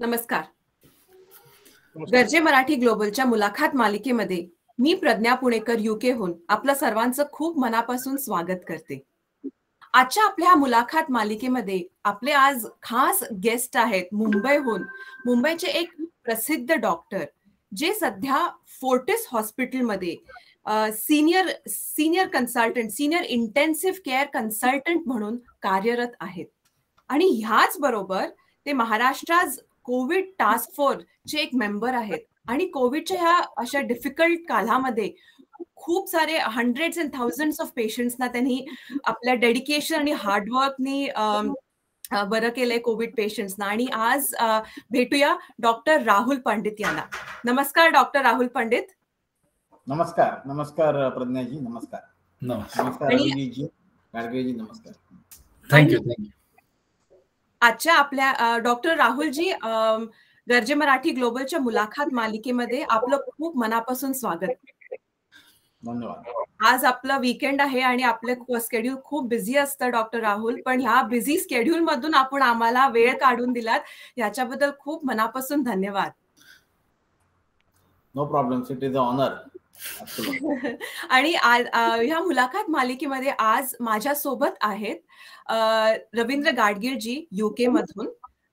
नमस्कार. गरजे मराठी ग्लोबलच्या मुलाखत मालिकेमध्ये मी प्रज्ञा पुणेकर युकेहून आपलं सर्वांचं खूप मनापासून स्वागत करते. आजच्या आपल्या मुलाखत मालिकेमध्ये आपले आज खास गेस्ट आहेत मुंबईहून मुंबईचे एक प्रसिद्ध डॉक्टर जे सध्या फोर्टिस हॉस्पिटलमध्ये senior senior consultant senior intensive care consultant म्हणून कार्यरत आहेत. आणि ह्याच बरोबर ते महाराष्ट्रात कोविड टास्क फोर्सचे एक मेंबर आहेत. आणि कोविडच्या ह्या अशा डिफिकल्ट कालामध्ये खूप सारे हंड्रेड अँड थाउजंड ऑफ पेशंट्सना त्यांनी आपल्या डेडिकेशन आणि हार्डवर्कनी बरं केलंय कोविड पेशंट्सना आणि आज भेटूया डॉक्टर राहुल पंडित यांना. नमस्कार डॉक्टर राहुल पंडित. नमस्कार नमस्कार प्रज्ञाजी नमस्कार. नमस्कार. गाडगेजी नमस्कार. थँक्यू थँक्यू आजच्या आपल्या डॉक्टर राहुलजी गरजे मराठी ग्लोबलच्या मुलाखत मालिकेमध्ये आपलं खूप मनापासून स्वागत. धन्यवाद. आज आपलं वीकेंड आहे आणि आपलं स्केड्यूल खूप बिझी असतं डॉक्टर राहुल. पण ह्या बिझी स्केड्यूल मधून आपण आम्हाला वेळ काढून दिलात. याच्याबद्दल खूप मनापासून धन्यवाद. No problem it is honour आणि ह्या मुलाखत मालिकेमध्ये आज माझ्या सोबत आहेत रवींद्र गाडगीळजी युके मधून.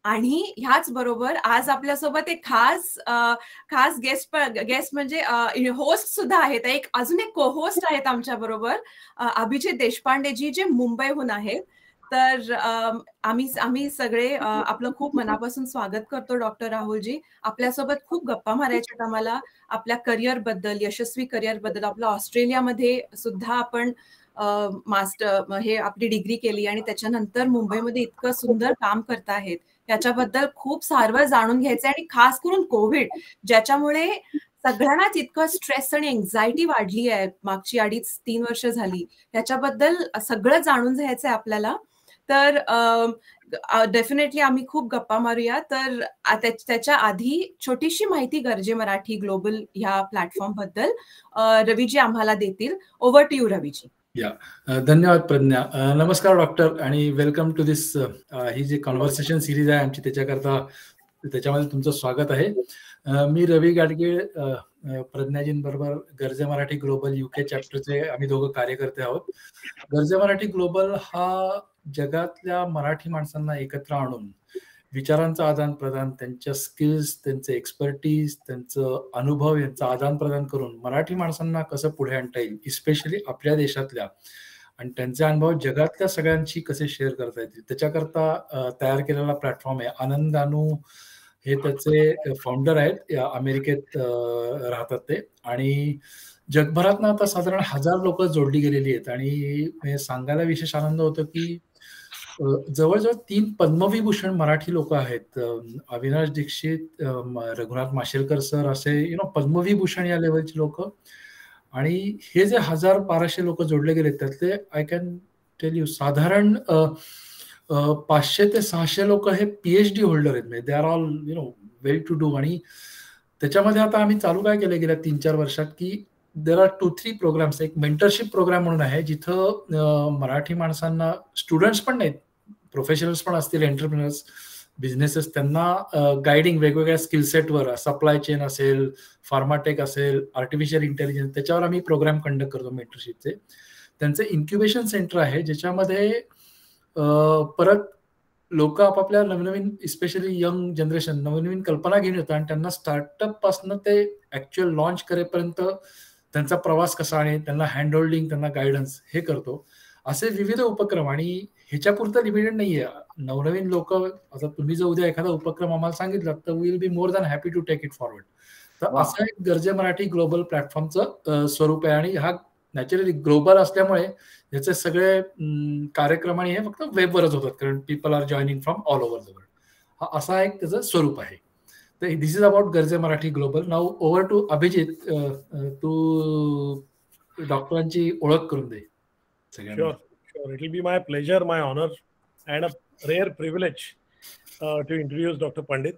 आणि ह्याच बरोबर आज आपल्यासोबत एक खास खास गेस्ट गेस्ट म्हणजे होस्ट सुद्धा आहेत. एक अजून एक को होस्ट आहेत आमच्या बरोबर अभिजित देशपांडेजी जे मुंबईहून आहेत. तर आम्ही आम्ही सगळे आपलं खूप मनापासून स्वागत करतो डॉक्टर राहुलजी. आपल्यासोबत खूप गप्पा मारायच्यात आम्हाला आपल्या करिअरबद्दल यशस्वी करिअरबद्दल. आपलं ऑस्ट्रेलियामध्ये सुद्धा आपण मास्टर हे आपली डिग्री केली आणि त्याच्यानंतर मुंबईमध्ये इतकं सुंदर काम करत आहेत. त्याच्याबद्दल खूप सारवं जाणून घ्यायचं आणि खास करून कोविड ज्याच्यामुळे सगळ्यांनाच इतकं स्ट्रेस आणि एन्झायटी वाढली आहे. मागची अडीच तीन वर्ष झाली. त्याच्याबद्दल सगळं जाणून घ्यायचं आहे आपल्याला. तर डेफिनेटली आम्ही खूप गप्पा मारूया. तर त्याच्या आधी छोटीशी माहिती गरजे मराठी ग्लोबल ह्या प्लॅटफॉर्मबद्दल रवीजी आम्हाला देतील. Over to you Raviji. या. धन्यवाद प्रज्ञा. नमस्कार डॉक्टर आणि वेलकम टू दिस ही जी कॉन्व्हर्सेशन सिरीज आहे आमची त्याच्याकरता त्याच्यामध्ये तुमचं स्वागत आहे. मी रवी गाडगे प्रज्ञाजींबरोबर गरजे मराठी ग्लोबल युके चॅप्टरचे आम्ही दोघं कार्यकर्ते आहोत. गरजे मराठी ग्लोबल हा जगातल्या मराठी माणसांना एकत्र आणून विचारांचं आदान प्रदान त्यांच्या स्किल्स त्यांचे एक्सपर्टीज त्यांचं अनुभव यांचं आदान प्रदान करून मराठी माणसांना कसं पुढे आणता येईल इस्पेशली आपल्या देशातल्या आणि त्यांचे अनुभव जगातल्या सगळ्यांशी कसे शेअर करता येतील त्याच्याकरता तयार केलेला प्लॅटफॉर्म आहे. आनंदानू हे त्याचे फाउंडर आहेत अमेरिकेत राहतात ते. आणि जगभरात ना आता साधारण हजार लोक जोडली गेलेली आहेत. आणि सांगायला विशेष आनंद होतो की जवळजवळ तीन पद्मविभूषण मराठी लोक आहेत. अविनाश दीक्षित रघुनाथ माशेलकर सर असे यु नो पद्मविभूषण या लेवलचे लोक. आणि हे जे हजार बाराशे लोक जोडले गेले त्यातले आय कॅन टेल यू साधारण पाचशे ते सहाशे लोक हे पीएच डी होल्डर आहेत. म्हणजे they are all you know well to do आणि त्याच्यामध्ये आता आम्ही चालू काय केलं गेल्या तीन चार वर्षात की there are two three programs एक मेंटरशिप प्रोग्राम म्हणून आहे जिथं मराठी माणसांना स्टुडंट्स पण नाहीत. प्रोफेशनल्स पण असतील एंटरप्रिनर्स बिझनेसेस त्यांना गायडिंग वेगवेगळ्या स्किल सेटवर सप्लाय चेन असेल फार्माटेक असेल आर्टिफिशियल इंटेलिजन्स त्याच्यावर आम्ही प्रोग्राम कंडक्ट करतो मेंटरशिपचे त्यांचे इन्क्युबेशन सेंटर आहे ज्याच्यामध्ये परत लोक आपापल्या नवनवीन स्पेशली यंग जनरेशन नवनवीन कल्पना घेऊन येतात आणि त्यांना स्टार्टअपपासून ते ऍक्च्युअल लॉन्च करेपर्यंत त्यांचा प्रवास कसा आणि त्यांना हँड होल्डिंग त्यांना गायडन्स हे करतो. असे विविध उपक्रम आणि ह्याच्यापुरतं लिमिटेड नाहीये. नवनवीन लोक आता तुम्ही जर उद्या एखादा उपक्रम आम्हाला सांगितलं तर will be more than happy to take it forward तर असं एक गरजे मराठी ग्लोबल प्लॅटफॉर्मचं स्वरूप आहे आणि हा नॅचरली ग्लोबल असल्यामुळे याचे सगळे कार्यक्रम आणि हे फक्त वेबवरच होतात. कारण people are joining from all over the world हा असा एक त्याचं स्वरूप आहे. तर दिस इज अबाउट गरजे मराठी ग्लोबल नाव ओव्हर टू अभिजित तू डॉक्टरांची ओळख करून दे Sure, sure. It will be my pleasure, my honor, and a rare privilege uh, to introduce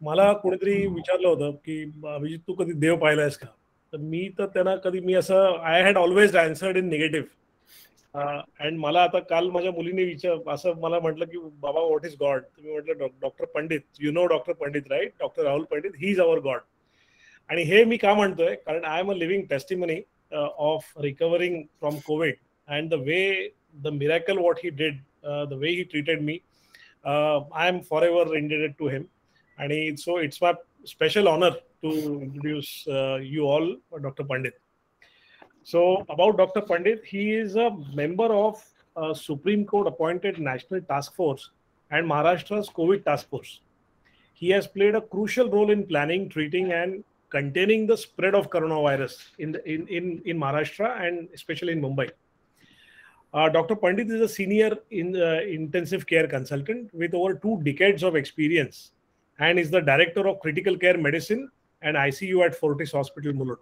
मला कोणीतरी विचारलं होतं की अभिजित तू कधी देव पाहिलायस का? तर मी तर त्यांना कधी मी असं I had always answered in negative and मला आता काल माझ्या मुलीने विचार असं मला म्हटलं की बाबा व्हॉट इज गॉड तुम्ही म्हटलं doctor Pandit you know doctor Pandit right doctor Rahul Pandit he is our god आणि हे मी का म्हणतोय कारण I am a living testimony of recovering from covid and the way the miracle what he did the way he treated me I am forever indebted to him आणि so it's my special honour to introduce you all doctor Pandit So about Dr. Pandit, he is a member of a Supreme Court appointed National Task Force and Maharashtra's COVID Task Force. He has played a crucial role in planning, treating, and containing the spread of coronavirus in, the, in, in, in Maharashtra and especially in Mumbai. Uh, Dr. Pandit is a senior in uh, intensive care consultant with over two decades of experience and is the director of critical care medicine and ICU at Fortis Hospital, Mulund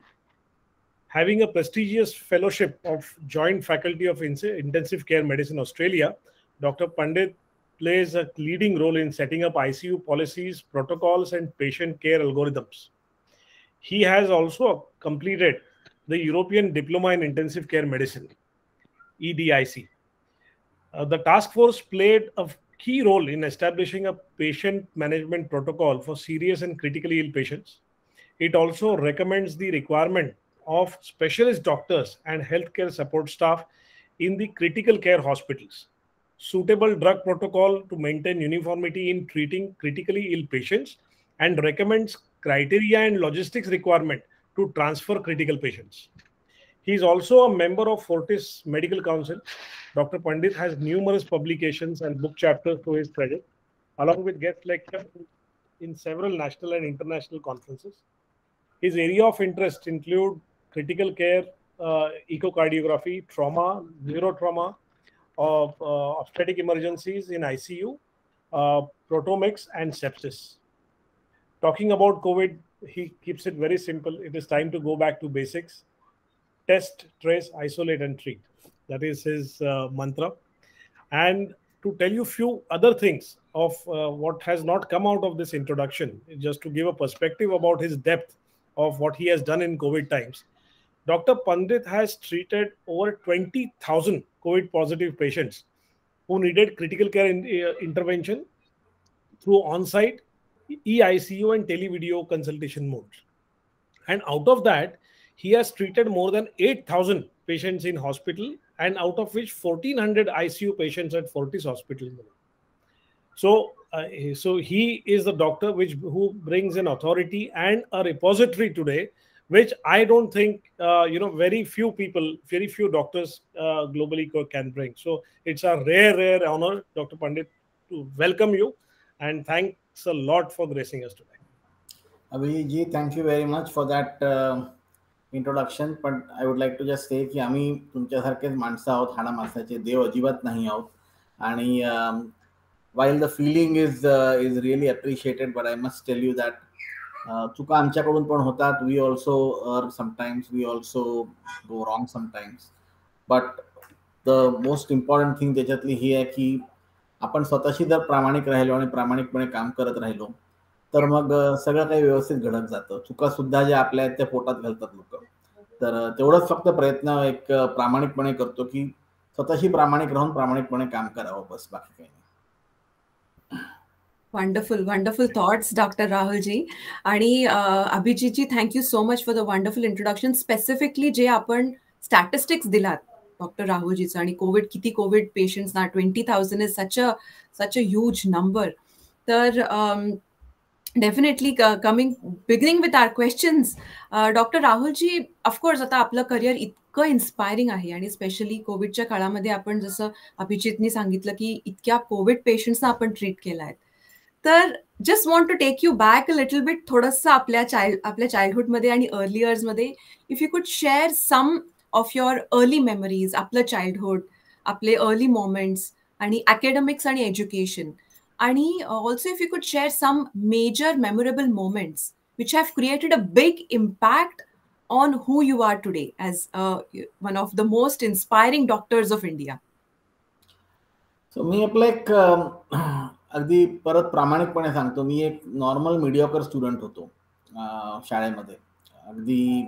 having a prestigious fellowship of Joint Faculty of Intensive Care Medicine Australia, Dr. Pandit plays a leading role in setting up ICU policies, protocols, and patient care algorithms. He has also completed the European Diploma in Intensive Care Medicine, EDIC. Uh, the task force played a key role in establishing a patient management protocol for serious and critically ill patients. It also recommends the requirement of specialist doctors and healthcare support staff in the critical care hospitals, suitable drug protocol to maintain uniformity in treating critically ill patients, and recommends criteria and logistics requirement to transfer critical patients. He is also a member of Fortis Medical Council. Dr. Pandit has numerous publications and book chapters to his credit, along with guest lectures in several national and international conferences. His area of interest include critical care, uh, echocardiography, trauma, neurotrauma, of uh, obstetric emergencies in ICU, uh, protomics, and sepsis. Talking about COVID, he keeps it very simple. It is time to go back to basics test, trace, isolate, and treat. That is his uh, mantra. And to tell you few other things of uh, what has not come out of this introduction, just to give a perspective about his depth of what he has done in COVID times. Dr. Pandit has treated over 20,000 COVID positive patients who needed critical care in, uh, intervention through on site, EICU, and televideo consultation modes. And out of that, he has treated more than 8,000 patients in hospital, and out of which 1,400 ICU patients at Fortis Hospital. So, uh, so he is the doctor which who brings an authority and a repository today which I don't think uh, you know very few people, very few doctors uh, globally can bring. So it's a rare, rare honor, Dr. Pandit, to welcome you, and thanks a lot for gracing us today. Abhijit, thank you very much for that uh, introduction. But I would like to just say की आम्ही तुमच्यासारखेच माणसं आहोत हाडा माणसाचे देव अजिबात नाही आहोत आणि while the feeling is uh, is really appreciated, but I must tell you that चुका आमच्याकडून पण होतात. We also are sometimes we also go wrong sometimes but the most important thing त्याच्यातली ही आहे की आपण स्वतःशी जर प्रामाणिक राहिलो आणि प्रामाणिकपणे काम करत राहिलो तर मग सगळं काही व्यवस्थित घडत जातं. चुका सुद्धा ज्या आपल्या आहेत त्या पोटात घालतात लोक. तर तेवढंच फक्त प्रयत्न एक प्रामाणिकपणे करतो की स्वतःशी प्रामाणिक राहून प्रामाणिकपणे काम करावं बस. बाकी काही नाही. Wonderful wonderful thoughts doctor Rahulji आणि Abhijitji thank you so much for the wonderful introduction specifically जे आपण स्टॅटिस्टिक्स दिलात डॉक्टर राहुलजीचं आणि कोविड किती Covid पेशंट्सना twenty thousand is such a such a huge number तर definitely coming beginning with our questions doctor Rahulji of course आता आपलं career इतकं इन्स्पायरिंग आहे. आणि स्पेशली कोविडच्या काळामध्ये आपण जसं अभिजितनी सांगितलं की इतक्या कोविड पेशंट्सना आपण ट्रीट केला आहे तर just want to take you back a little bit थोडंसं आपल्या चाइल्ड आपल्या चाइल्डहुडमध्ये आणि early इयर्समध्ये if you could share some of your early memories आपलं चाइल्डहुड आपले अर्ली मोमेंट्स आणि अकॅडमिक्स आणि एज्युकेशन आणि also if you could share some major memorable moments which have created a big impact on who you are today as one of the most inspiring doctors of India so मी आपलं एक अगदी परत प्रामाणिकपणे सांगतो मी एक normal मीडियॉकर student होतो शाळेमध्ये. अगदी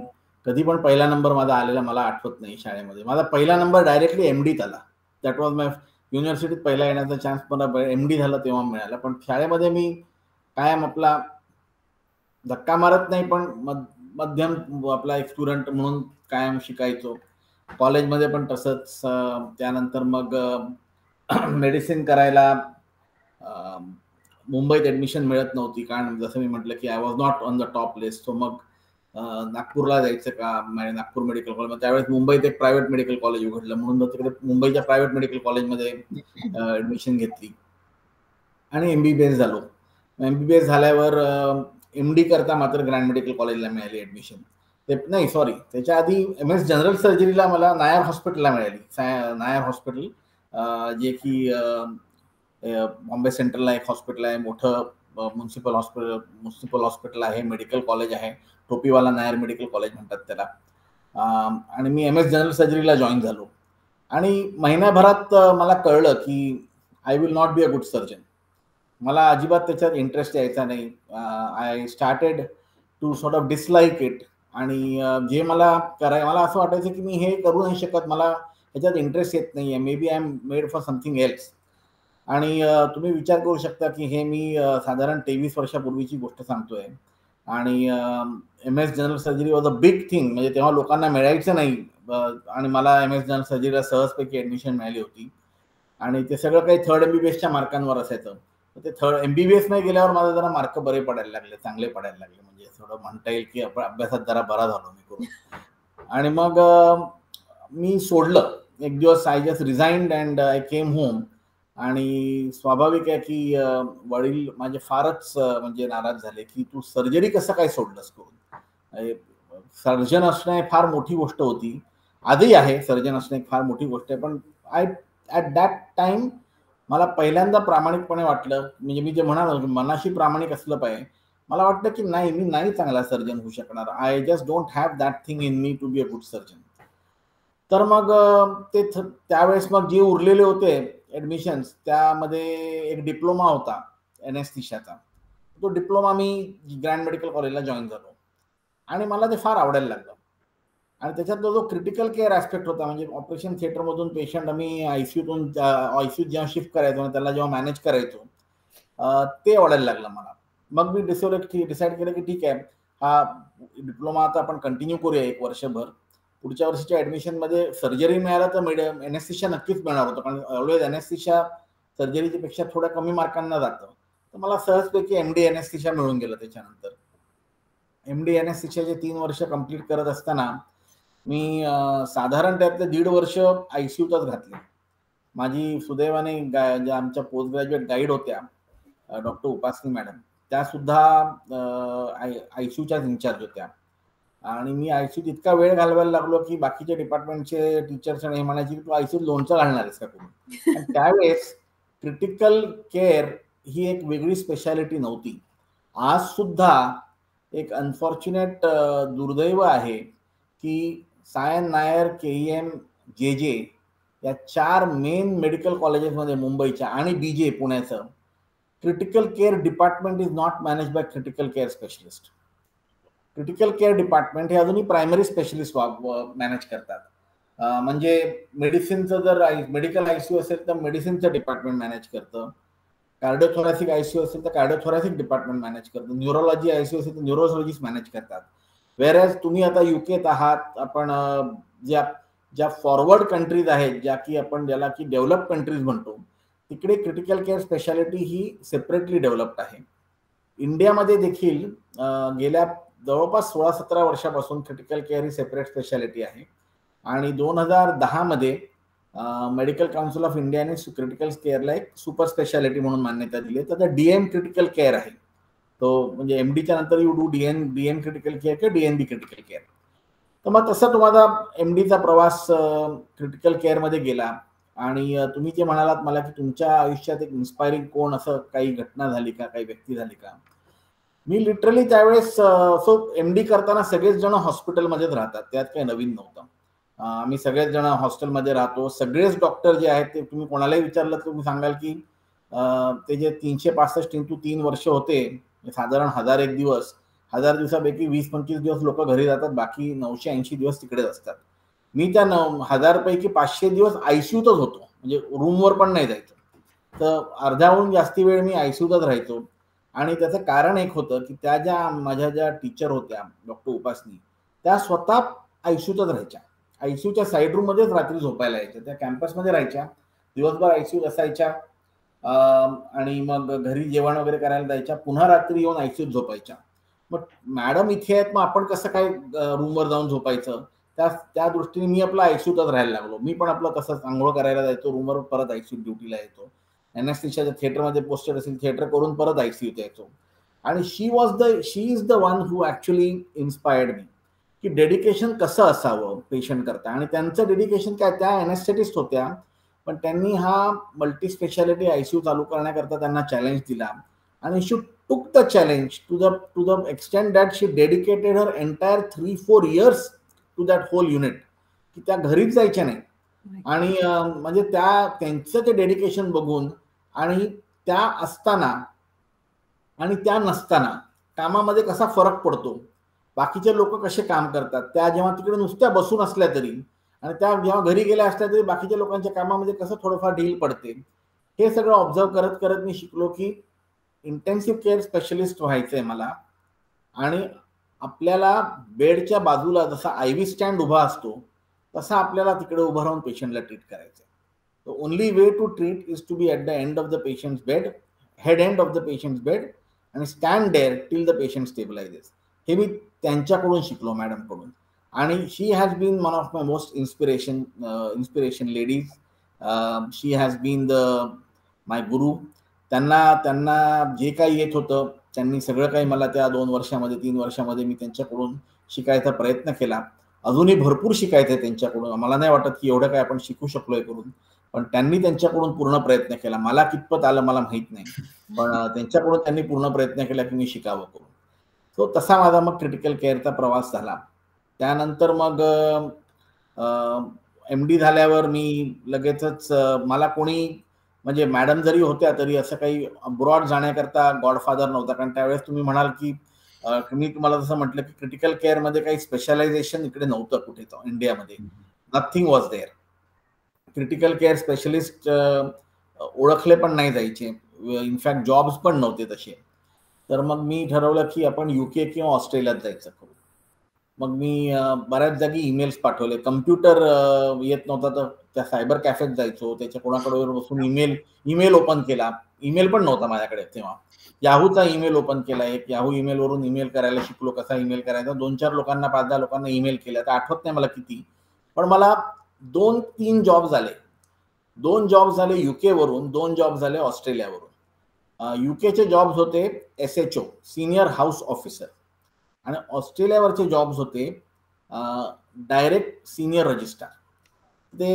कधी पण पहिला नंबर माझा आलेला मला आठवत नाही शाळेमध्ये. माझा पहिला नंबर डायरेक्टली एम डीत आला दॅट वॉज माय युनिव्हर्सिटीत पहिला येण्याचा चान्स मला एम डी झाला तेव्हा मिळाला. पण शाळेमध्ये मी कायम आपला धक्का मारत नाही पण मध्यम आपला एक स्टुडंट म्हणून कायम शिकायचो. कॉलेजमध्ये पण तसंच त्यानंतर मग मेडिसिन करायला मुंबईत ऍडमिशन मिळत नव्हती. कारण जसं मी म्हटलं की I was not on the top list so मग नागपूरला जायचं का? म्हणजे नागपूर मेडिकल कॉलेज त्यावेळेस मुंबईत एक प्रायव्हेट मेडिकल कॉलेज उघडलं. म्हणून तिकडे मुंबईच्या प्रायव्हेट मेडिकल कॉलेजमध्ये ऍडमिशन घेतली. आणि एमबीबीएस झालो. एमबीबीएस झाल्यावर एम डी करता मात्र ग्रँड मेडिकल कॉलेजला मिळाली ऍडमिशन ते नाही सॉरी त्याच्या आधी एम एस जनरल सर्जरीला मला नायर हॉस्पिटलला मिळाली. नायर हॉस्पिटल जे की बॉम्बे सेंट्रलला एक हॉस्पिटल आहे मोठं म्युन्सिपल हॉस्पिटल म्युन्सिपल हॉस्पिटल आहे मेडिकल कॉलेज आहे टोपीवाला नायर मेडिकल कॉलेज म्हणतात त्याला. आणि मी एम एस जनरल सर्जरीला जॉईन झालो. आणि महिन्याभरात मला कळलं की I will not be a good surgeon मला अजिबात त्याच्यात इंटरेस्ट यायचा नाही. I started to sort of dislike it आणि जे मला कराय मला असं वाटायचं की मी हे करू नाही शकत. मला ह्याच्यात इंटरेस्ट येत नाही आहे maybe I am made for something else आणि तुम्ही विचार करू शकता की हे मी साधारण तेवीस वर्षापूर्वीची गोष्ट सांगतोय. आणि M S general surgery was a big thing. म्हणजे तेव्हा लोकांना मिळायचं नाही. आणि मला एम एस जनरल सर्जरीला सहजपैकी ऍडमिशन मिळाली होती. आणि ते सगळं काही थर्ड एम बी बी एसच्या मार्कांवर असायचं. ते थर्ड एम बी बी नाही गेल्यावर माझे जरा मार्क बरे पडायला लागले चांगले पडायला लागले. म्हणजे थोडं म्हणता येईल की आपण अभ्यासात जरा बरा झालो मी करून आणि मग मी सोडलं. एक दिवस I just resigned and I came home. आणि स्वाभाविक आहे की वडील माझे फारच म्हणजे नाराज झाले की तू सर्जरी कसं काय सोडलंस करून? सर्जन असणं फार मोठी गोष्ट होती. आधी आहे सर्जन असणं एक फार मोठी गोष्ट आहे. पण आय ॲट दॅट टाइम मला पहिल्यांदा प्रामाणिकपणे वाटलं म्हणजे मी जे म्हणालो मनाशी प्रामाणिक असलं पाहिजे मला वाटलं की नाही मी नाही चांगला सर्जन होऊ शकणार. I just don't have that thing in me to be a good surgeon तर मग ते त्यावेळेस मग जे उरलेले होते ॲडमिशन्स त्यामध्ये एक डिप्लोमा होता एन एस तिशाचा तो डिप्लोमा मी ग्रँड मेडिकल कॉलेजला जॉईन झालो. आणि मला ते फार आवडायला लागलं. आणि त्याच्यात जो क्रिटिकल केअर ॲस्पेक्ट होता म्हणजे ऑपरेशन थिएटरमधून पेशंट आम्ही आय सीतून आय आयसीयूत जेव्हा शिफ्ट करायचो त्याला जेव्हा मॅनेज करायचो ते आवडायला लागलं मला. मग मी डिसाइड डिसाईड केलं की ठीक आहे हा डिप्लोमा आता आपण कंटिन्यू करूया एक वर्षभर. पुढच्या वर्षीच्या ऍडमिशनमध्ये सर्जरी मिळाला तर मिडियम एनएससीच्या नक्कीच मिळणार होतं. पण ऑलवेज एनएससीच्या सर्जरीच्या पेक्षा थोड्या कमी मार्कांना जातं. तर मला सहजपैकी एम डी एन एस सीच्या मिळून गेलं त्याच्यानंतर. एम डी एन एस सीच्या जे तीन वर्ष कंप्लीट करत असताना मी साधारण त्यातले दीड वर्ष आय सी यूतच घातले. माझी सुदैवाने ज्या आमच्या पोस्ट ग्रॅज्युएट गाईड होत्या डॉक्टर उपासनी मॅडम त्या सुद्धा यूच्याच इन्चार्ज होत्या. आणि मी आयसीयूत इतका वेळ घालवायला लागलो की बाकीच्या डिपार्टमेंटचे टीचर्स आणि हे म्हणायचे की तू आयसीयूत लोणचं घालणार आहेस का करून त्यावेळेस क्रिटिकल केअर ही एक वेगळी स्पेशालिटी नव्हती. आज सुद्धा एक अनफॉर्च्युनेट दुर्दैव आहे की सायन नायर के एम जे जे या चार मेन मेडिकल कॉलेजेसमध्ये मुंबईच्या आणि बी जे पुण्याचं critical care department is not manage by critical care specialist critical care department हे अजूनही प्रायमरी स्पेशलिस्ट मॅनेज करतात. म्हणजे मेडिसिनचं जर मेडिकल आयसीयू असेल तर मेडिसिनचं डिपार्टमेंट मॅनेज करतं. कार्डिओथोरॅसिक आयसीयू असेल तर कार्डिओथोरॅसिक डिपार्टमेंट मॅनेज करतं. न्यूरोलॉजी आयसीयू असेल तर न्यूरोलॉजिस्ट मॅनेज करतात. वेरॅज तुम्ही आता युकेत आहात आपण ज्या ज्या फॉरवर्ड कंट्रीज आहेत ज्या की आपण ज्याला की डेव्हलप कंट्रीज म्हणतो तिकडे क्रिटिकल केअर स्पेशालिटी ही सेपरेटली डेव्हलप्ड आहे. इंडियामध्ये देखील गेल्या जवळपास सोळा सतरा वर्षापासून क्रिटिकल केअर ही सेपरेट स्पेशालिटी आहे. आणि दोन हजार दहामध्ये मेडिकल काउन्सिल ऑफ इंडियाने क्रिटिकल केअरला एक सुपर स्पेशालिटी म्हणून मान्यता दिली. तर डीएम क्रिटिकल केअर आहे. तो म्हणजे एम डीच्या नंतर you do DN DM critical care किंवा डीएनबी क्रिटिकल केअर तर मग तसं तुम्हाला एम डीचा प्रवास क्रिटिकल केअरमध्ये गेला. आणि तुम्ही जे म्हणालात मला की तुमच्या आयुष्यात एक इन्स्पायरिंग कोण असं काही घटना झाली का? काही व्यक्ती झाली का? मी लिटरली त्यावेळेस सो एम डी करताना सगळेच जण हॉस्पिटलमध्येच राहतात. त्यात काही नवीन नव्हतं. आम्ही सगळेच जण हॉस्टेलमध्ये राहतो. सगळेच डॉक्टर जे आहेत ते तुम्ही कोणालाही विचारलं तर तुम्ही सांगाल की ते जे तीनशे पासष्ट इंटू तीन वर्ष होते साधारण हजार एक दिवस हजार दिवसापैकी वीस पंचवीस दिवस लोक घरी जातात बाकी नऊशे ऐंशी दिवस तिकडेच असतात. मी त्या नऊ हजारपैकी पाचशे दिवस आयसीयूतच होतो. म्हणजे रूमवर पण नाही जायचं. तर अर्ध्याहून जास्ती वेळ मी आयसीयूतच राहायचो. आणि त्याचं कारण एक होतं की त्या ज्या माझ्या ज्या टीचर होत्या डॉक्टर उपासनी त्या स्वतः आयसीयूतच राहायच्या. आयसीयूच्या साईड रूममध्येच रात्री झोपायला यायच्या. त्या कॅम्पसमध्ये राहायच्या. दिवसभर आयसीयूत असायच्या. आणि मग घरी जेवण वगैरे करायला जायच्या. पुन्हा रात्री येऊन आयसीयूत झोपायच्या. मग मॅडम इथे आहेत मग आपण कसं काय रूमवर जाऊन झोपायचं? त्या त्या दृष्टीने मी आपलं आयसीयूतच राहायला लागलो. मी पण आपलं तसंच आंघोळ करायला जायचो रूमवर परत आयसीयू ड्युटीला येतो एन एस टीच्या थिएटरमध्ये पोस्टेड असेल थिएटर करून परत आयसीयूत यायचो आणि she was the she is the one who actually inspired me की डेडिकेशन कसं असावं पेशंट करता? आणि त्यांचं डेडिकेशन काय? त्या एनेस्थेटिस्ट होत्या. पण त्यांनी हा मल्टी स्पेशालिटी आयसीयू चालू करण्याकरता त्यांना चॅलेंज दिला. आणि she took the challenge to the to the extend that she dedicated her entire three four years to that whole unit की त्या घरीच जायच्या नाही आणि म्हणजे त्या त्यांचं ते डेडिकेशन बघून आणि त्या असताना आणि त्या नसताना कामामध्ये कसा फरक पडतो? बाकीचे लोक कसे काम करतात? त्या जेव्हा तिकडे नुसत्या बसून असल्या तरी आणि त्या जेव्हा घरी गेल्या असल्या तरी बाकीच्या लोकांच्या कामामध्ये कसं थोडंफार ढील पडते? हे सगळं ऑब्झर्व करत करत मी शिकलो की इंटेन्सिव्ह केअर स्पेशलिस्ट व्हायचं आहे मला. आणि आपल्याला बेडच्या बाजूला जसा आय व्ही स्टँड उभा असतो तसा आपल्याला तिकडे उभं राहून पेशंटला ट्रीट करायचं The only way to treat is to be at the end of the patient's bed, head end of the patient's bed, and stand there till the patient stabilizes. हे मी त्यांच्याकडून शिकलो मॅडमकडून. आणि she has been one of my most inspiration inspiration ladies she has been the my guru त्यांना त्यांना जे काही येत होतं त्यांनी सगळं काही मला त्या दोन वर्षामध्ये तीन वर्षामध्ये मी त्यांच्याकडून शिकायचा प्रयत्न केला. अजूनही भरपूर शिकायचं आहे त्यांच्याकडून. मला नाही वाटत की एवढं काय आपण शिकू शकलोय करून. पण त्यांनी त्यांच्याकडून पूर्ण प्रयत्न केला. मला कितपत आलं मला माहीत नाही. पण त्यांच्याकडून त्यांनी पूर्ण प्रयत्न केला की मी शिकावं करून. सो तसा माझा मग क्रिटिकल केअरचा प्रवास झाला. त्यानंतर मग एम डी झाल्यावर मी लगेचच मला कोणी म्हणजे मॅडम जरी होत्या तरी असं काही ब्रॉड जाण्याकरता गॉडफादर नव्हता. कारण त्यावेळेस तुम्ही म्हणाल की मी तुम्हाला जसं म्हटलं की क्रिटिकल केअरमध्ये काही स्पेशलायझेशन इकडे नव्हतं कुठे इंडियामध्ये nothing was there critical care specialist ओळखले पण नाही जायचे. इनफॅक्ट जॉब्स पण नव्हते तसे. तर मग मी ठरवलं की आपण युके किंवा ऑस्ट्रेलियात जायचं करू. मग मी बऱ्याच जागी ईमेल्स पाठवले. कम्प्युटर येत नव्हता तर त्या सायबर कॅफेत जायचो. त्याच्या कोणाकडे बसून ईमेल ईमेल ओपन केला. ईमेल पण नव्हता माझ्याकडे तेव्हा. याहूचा ईमेल ओपन केला एक. याहू ईमेलवरून ईमेल करायला शिकलो कसा ईमेल करायचा. दोन चार लोकांना पाच दहा लोकांना ईमेल केला. तर आठवत नाही मला किती. पण मला दोन तीन जॉब झाले दोन जॉब झाले युके वरून दोन जॉब झाले ऑस्ट्रेलियावरून. युकेचे जॉब्स होते S H O senior house officer आणि ऑस्ट्रेलियावरचे जॉब्स होते डायरेक्ट सिनियर रजिस्ट्रार ते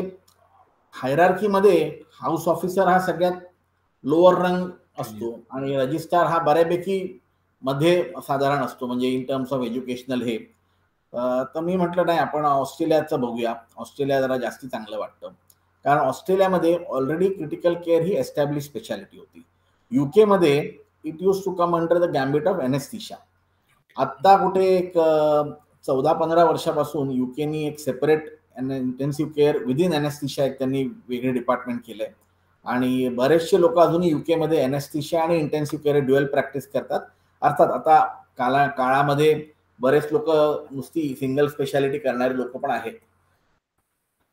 हायरार्कीमध्ये हाऊस ऑफिसर हा सगळ्यात लोअर रंग असतो आणि रजिस्ट्रार हा बऱ्यापैकी मध्ये साधारण असतो. म्हणजे इन टर्म्स ऑफ एज्युकेशनल हे. तर मी म्हटलं नाही आपण ऑस्ट्रेलियाचं बघूया. ऑस्ट्रेलिया जरा जास्ती चांगलं वाटतं. कारण ऑस्ट्रेलियामध्ये ऑलरेडी क्रिटिकल केअर ही एस्टॅब्लिश स्पेशालिटी होती. युकेमध्ये it use to come under the gambit of anaesthesia आत्ता कुठे एक चौदा पंधरा वर्षापासून युकेनी एक separate intensive care within anaesthesia एक त्यांनी वेगळे डिपार्टमेंट केलंय. आणि बरेचसे लोक अजूनही युकेमध्ये एनेस्थिशा आणि इंटेन्सिव्ह केअर ड्युएल प्रॅक्टिस करतात. अर्थात आता काला काळामध्ये बरेच लोक नुसती सिंगल स्पेशालिटी करणारे लोक पण आहेत.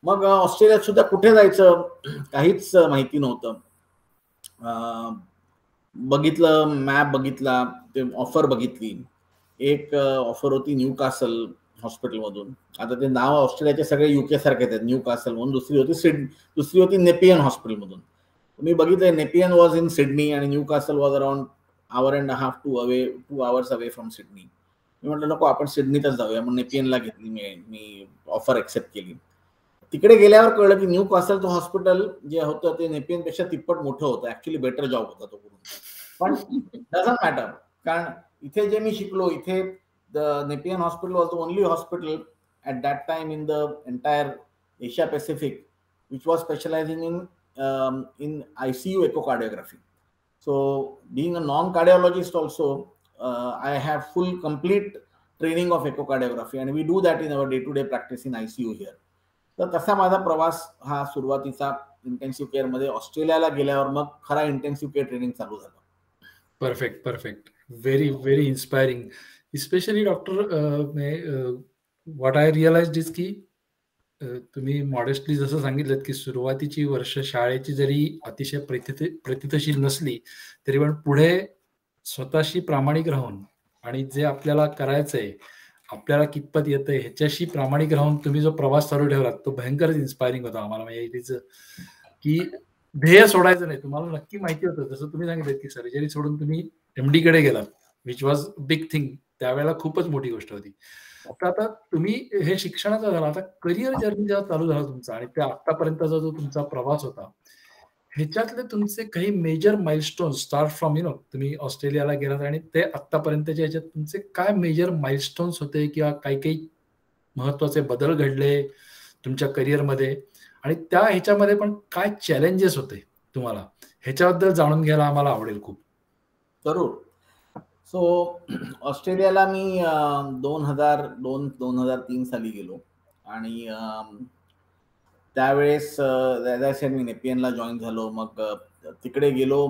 मग ऑस्ट्रेलियात सुद्धा कुठे जायचं? काहीच माहिती नव्हतं. बघितलं मॅप बघितला ते ऑफर बघितली. एक ऑफर होती न्यू कासल हॉस्पिटलमधून आता ते नाव ऑस्ट्रेलियाचे सगळे युके सारखेच आहेत न्यू कासल म्हणून दुसरी होती सिड दुसरी होती नेपियन हॉस्पिटलमधून मी बघितलं नेपियन वॉज इन सिडनी आणि Newcastle was around hour and half to away two hours away from Sydney मी म्हटलं नको आपण सिडनीतच जाऊया. मग नेपियनला घेतली मी मी ऑफर एक्सेप्ट केली. तिकडे गेल्यावर कळलं की न्यू कासलचं हॉस्पिटल जे होतं ते नेपियनपेक्षा तिप्पट मोठं होतं. ऍक्च्युली बेटर जॉब होता तो करून पण डझंट मॅटर कारण इथे जे मी शिकलो इथे the Nepean hospital was the only hospital at that time in the entire Asia Pacific which was specialising in in I C U echocardiography so being a non cardiologist also I have full complete training of echocardiography आणि we do that in our day to day practice in I C U here तर तसा माझा प्रवास हा सुरुवातीचा intensive केअरमध्ये ऑस्ट्रेलियाला गेल्यावर मग खरा इंटेन्सिव्ह केअर ट्रेनिंग चालू झालं. Perfect perfect very very inspiring specially doctor what I realise is की तुम्ही मॉडेस्टली जसं सांगितलं की सुरुवातीची वर्ष शाळेची जरी अतिशय प्रतिथ प्रतिथशील नसली तरी पण पुढे स्वतःशी प्रामाणिक राहून आणि जे आपल्याला करायचंय आपल्याला कितपत येतंय ह्याच्याशी प्रामाणिक राहून तुम्ही जो प्रवास चालू ठेवला तो भयंकरच इन्स्पायरिंग होता आम्हाला. म्हणजे की ध्येय सोडायचं नाही. तुम्हाला नक्की माहिती होतं. जसं तुम्ही सांगितलं की सर्जरी सोडून तुम्ही एमडी कडे गेलात विच वॉज बिग थिंग त्यावेळेला खूपच मोठी गोष्ट होती. आता आता तुम्ही हे शिक्षणाचा झाला. आता करिअर जर्नी जेव्हा चालू झाला तुमचा आणि त्या आतापर्यंतचा जो तुमचा प्रवास होता ह्याच्यातले तुमचे काही major milestone start from you know तुम्ही ऑस्ट्रेलियाला गेलात आणि ते आतापर्यंतच्या ह्याच्यात तुमचे काय मेजर माइलस्टोन्स होते किंवा काही काही महत्त्वाचे बदल घडले तुमच्या करिअरमध्ये आणि त्या ह्याच्यामध्ये पण काय चॅलेंजेस होते तुम्हाला? ह्याच्याबद्दल जाणून घ्यायला आम्हाला आवडेल खूप. जरूर सो ऑस्ट्रेलियाला मी दोन हजार दोन दोन हजार तीन साली गेलो. आणि त्यावेळेस मी नेपियनला जॉईन झालो. मग तिकडे गेलो.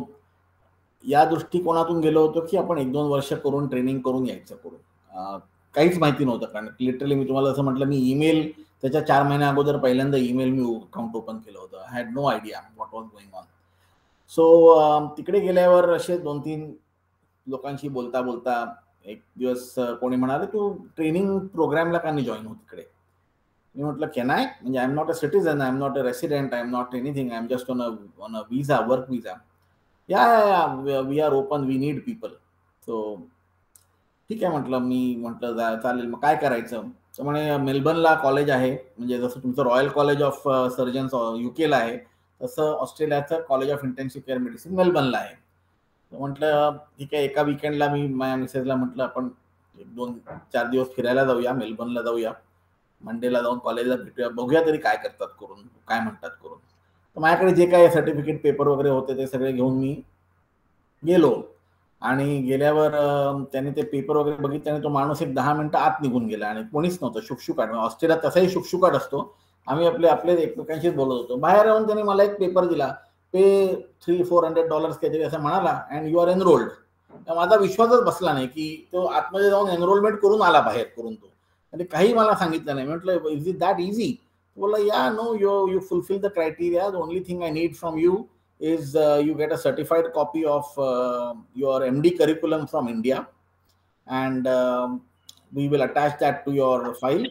या दृष्टिकोनातून गेलो होतो की आपण एक दोन वर्ष करून ट्रेनिंग करून यायचं करून काहीच माहिती नव्हतं कारण लिटरली मी तुम्हाला असं म्हटलं मी ईमेल त्याच्या चार महिन्या अगोदर पहिल्यांदा ईमेल मी अकाउंट ओपन केलं होतं. I had no idea what was going on so तिकडे गेल्यावर असे दोन तीन लोकांशी बोलता बोलता एक दिवस कोणी म्हणाले तू ट्रेनिंग प्रोग्रामला का नाही जॉईन हो तिकडे मी म्हटलं कॅन आय म्हणजे I am not a citizen I am not a resident I am not anything I am just on a on a visa work visa yeah we are open we need people so ठीक आहे म्हटलं मी म्हटलं चालेल मग काय करायचं? तर म्हणे मेलबर्नला कॉलेज आहे म्हणजे जसं तुमचं रॉयल कॉलेज ऑफ सर्जन्स युकेला आहे तसं ऑस्ट्रेलियाचं College of Intensive Care Medicine मेलबर्नला आहे. म्हटलं ठीक आहे एका विकेंडला मी माझ्या मिसेसला म्हटलं आपण एक दोन चार दिवस फिरायला जाऊया मेलबर्नला जाऊया. मंडेला जाऊन कॉलेजला भेटूया बघूया तरी काय करतात करून काय म्हणतात करून. तर माझ्याकडे जे काही सर्टिफिकेट पेपर वगैरे होते ते सगळे घेऊन मी गेलो. आणि गेल्यावर त्याने ते पेपर वगैरे बघितल्याने तो माणूस एक दहा मिनिटं आत निघून गेला आणि कोणीच नव्हतं शुकशुकाट. म्हणजे ऑस्ट्रेलियात तसाही शुकशुकाट असतो. आम्ही आपले आपले एकमेकांशीच बोलत होतो. बाहेर राहून त्याने मला एक पेपर दिला. Pay three four hundred dollars काहीतरी असं म्हणाला अँड यू आर एनरोल्ड माझा विश्वासच बसला नाही की तो आतमध्ये जाऊन एनरोलमेंट करून आला बाहेर करून तो. आणि काही मला सांगितलं नाही म्हटलं इज इट दॅट इझी बोला yeah no you you fulfil the criteria the only thing I need from you is you get a certified copy of your M D curriculum from India and we will attach that to your file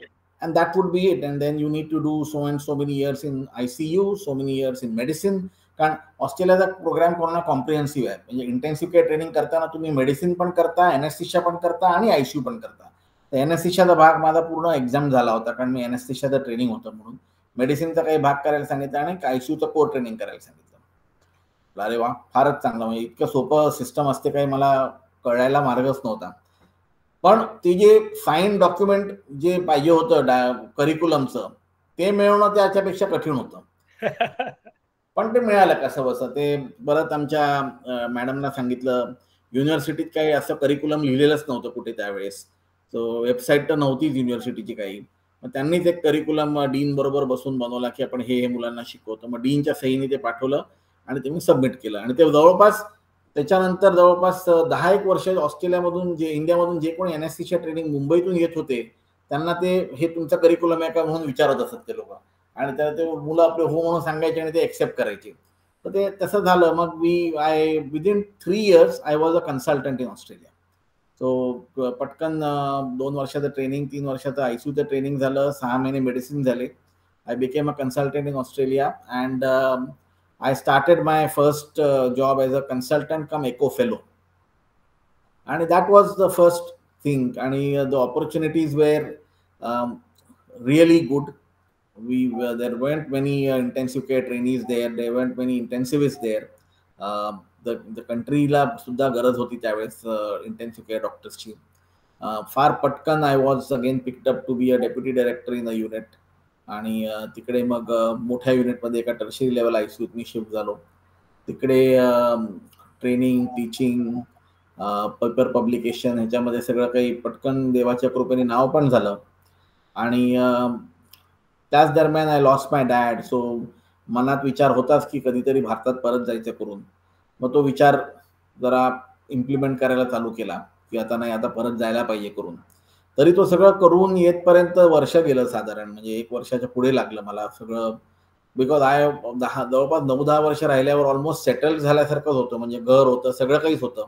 would be it and then you need to do so do so many years in I C U so many years in medicine कारण ऑस्ट्रेलियाचा programme पूर्ण comprehensive आहे म्हणजे intensive care training करताना तुम्ही medicine पण करता एनएससीच्या पण करता आणि आय सी यू पण करता तर एनएससीचा भाग माझा पूर्ण एक्झाम झाला होता कारण मी एनएससीच्या ट्रेनिंग होतं म्हणून. मेडिसिनचा काही भाग करायला सांगितलं आणि आयसीयूचं कोर ट्रेनिंग करायला सांगितलं. अरे वा फारच चांगलं म्हणजे इतकं सोपं सिस्टम असते काही मला कळायला मार्गच नव्हता. पण ते जे साईन डॉक्युमेंट जे पाहिजे होतं करिक्युलमचं ते मिळवणं त्याच्यापेक्षा कठीण होतं. पण ते मिळालं कसं बसं ते परत आमच्या मॅडमना सांगितलं. युनिव्हर्सिटीत काही असं करिक्युलम लिहिलेलंच नव्हतं कुठे त्यावेळेस. सो वेबसाईट तर नव्हतीच युनिव्हर्सिटीची काही. मग त्यांनीच एक करिक्युलम डीन बरोबर बसून बनवला की आपण हे हे मुलांना शिकवतो. मग डीनच्या सहीने ते पाठवलं आणि ते मी सबमिट केलं. आणि ते जवळपास त्याच्यानंतर जवळपास दहा एक वर्ष ऑस्ट्रेलियामधून जे इंडियामधून जे कोणी एन एस सीच्या ट्रेनिंग मुंबईतून येत होते त्यांना ते हे तुमचं करिक्युलम आहे का म्हणून विचारत असत ते लोक. आणि त्याला ते मुलं आपले हो म्हणून सांगायचे आणि ते एक्सेप्ट करायचे. तर ते तसं झालं. मग मी I within three years I was a consultant in Australia so पटकन दोन वर्षाचं ट्रेनिंग तीन वर्षाचं आयसीयूचं ट्रेनिंग झालं सहा महिने मेडिसिन झाले. I became a consultant in Australia and I started my first job as a consultant cum echo fellow आणि that was the first thing आणि the opportunities were really good we uh, there weren't many uh, intensive care trainees there. There weren't many intensivists there. Uh, the कंट्रीला सुद्धा गरज होती त्यावेळेस intensive care डॉक्टर्सची फार पटकन I was again picked up to be a deputy director in a unit आणि तिकडे मग मोठ्या युनिटमध्ये एका टर्शरी लेवल आय सी मी शिफ्ट झालो. तिकडे ट्रेनिंग टीचिंग पेपर पब्लिकेशन ह्याच्यामध्ये सगळं काही पटकन देवाच्या कृपेने नाव पण झालं. आणि त्याच दरम्यान I lost my dad so मनात विचार होताच की कधीतरी भारतात परत जायचं करून. मग तो विचार जरा इम्प्लिमेंट करायला चालू केला की आता नाही आता परत जायला पाहिजे करून. तरी तो सगळं करून येतपर्यंत वर्ष गेलं साधारण म्हणजे एक वर्षाच्या पुढे लागलं मला सगळं. बिकॉज आय दहा जवळपास नऊ दहा वर्ष राहिल्यावर ऑलमोस्ट सेटल झाल्यासारखंच होतं म्हणजे घर होतं सगळं काहीच होतं.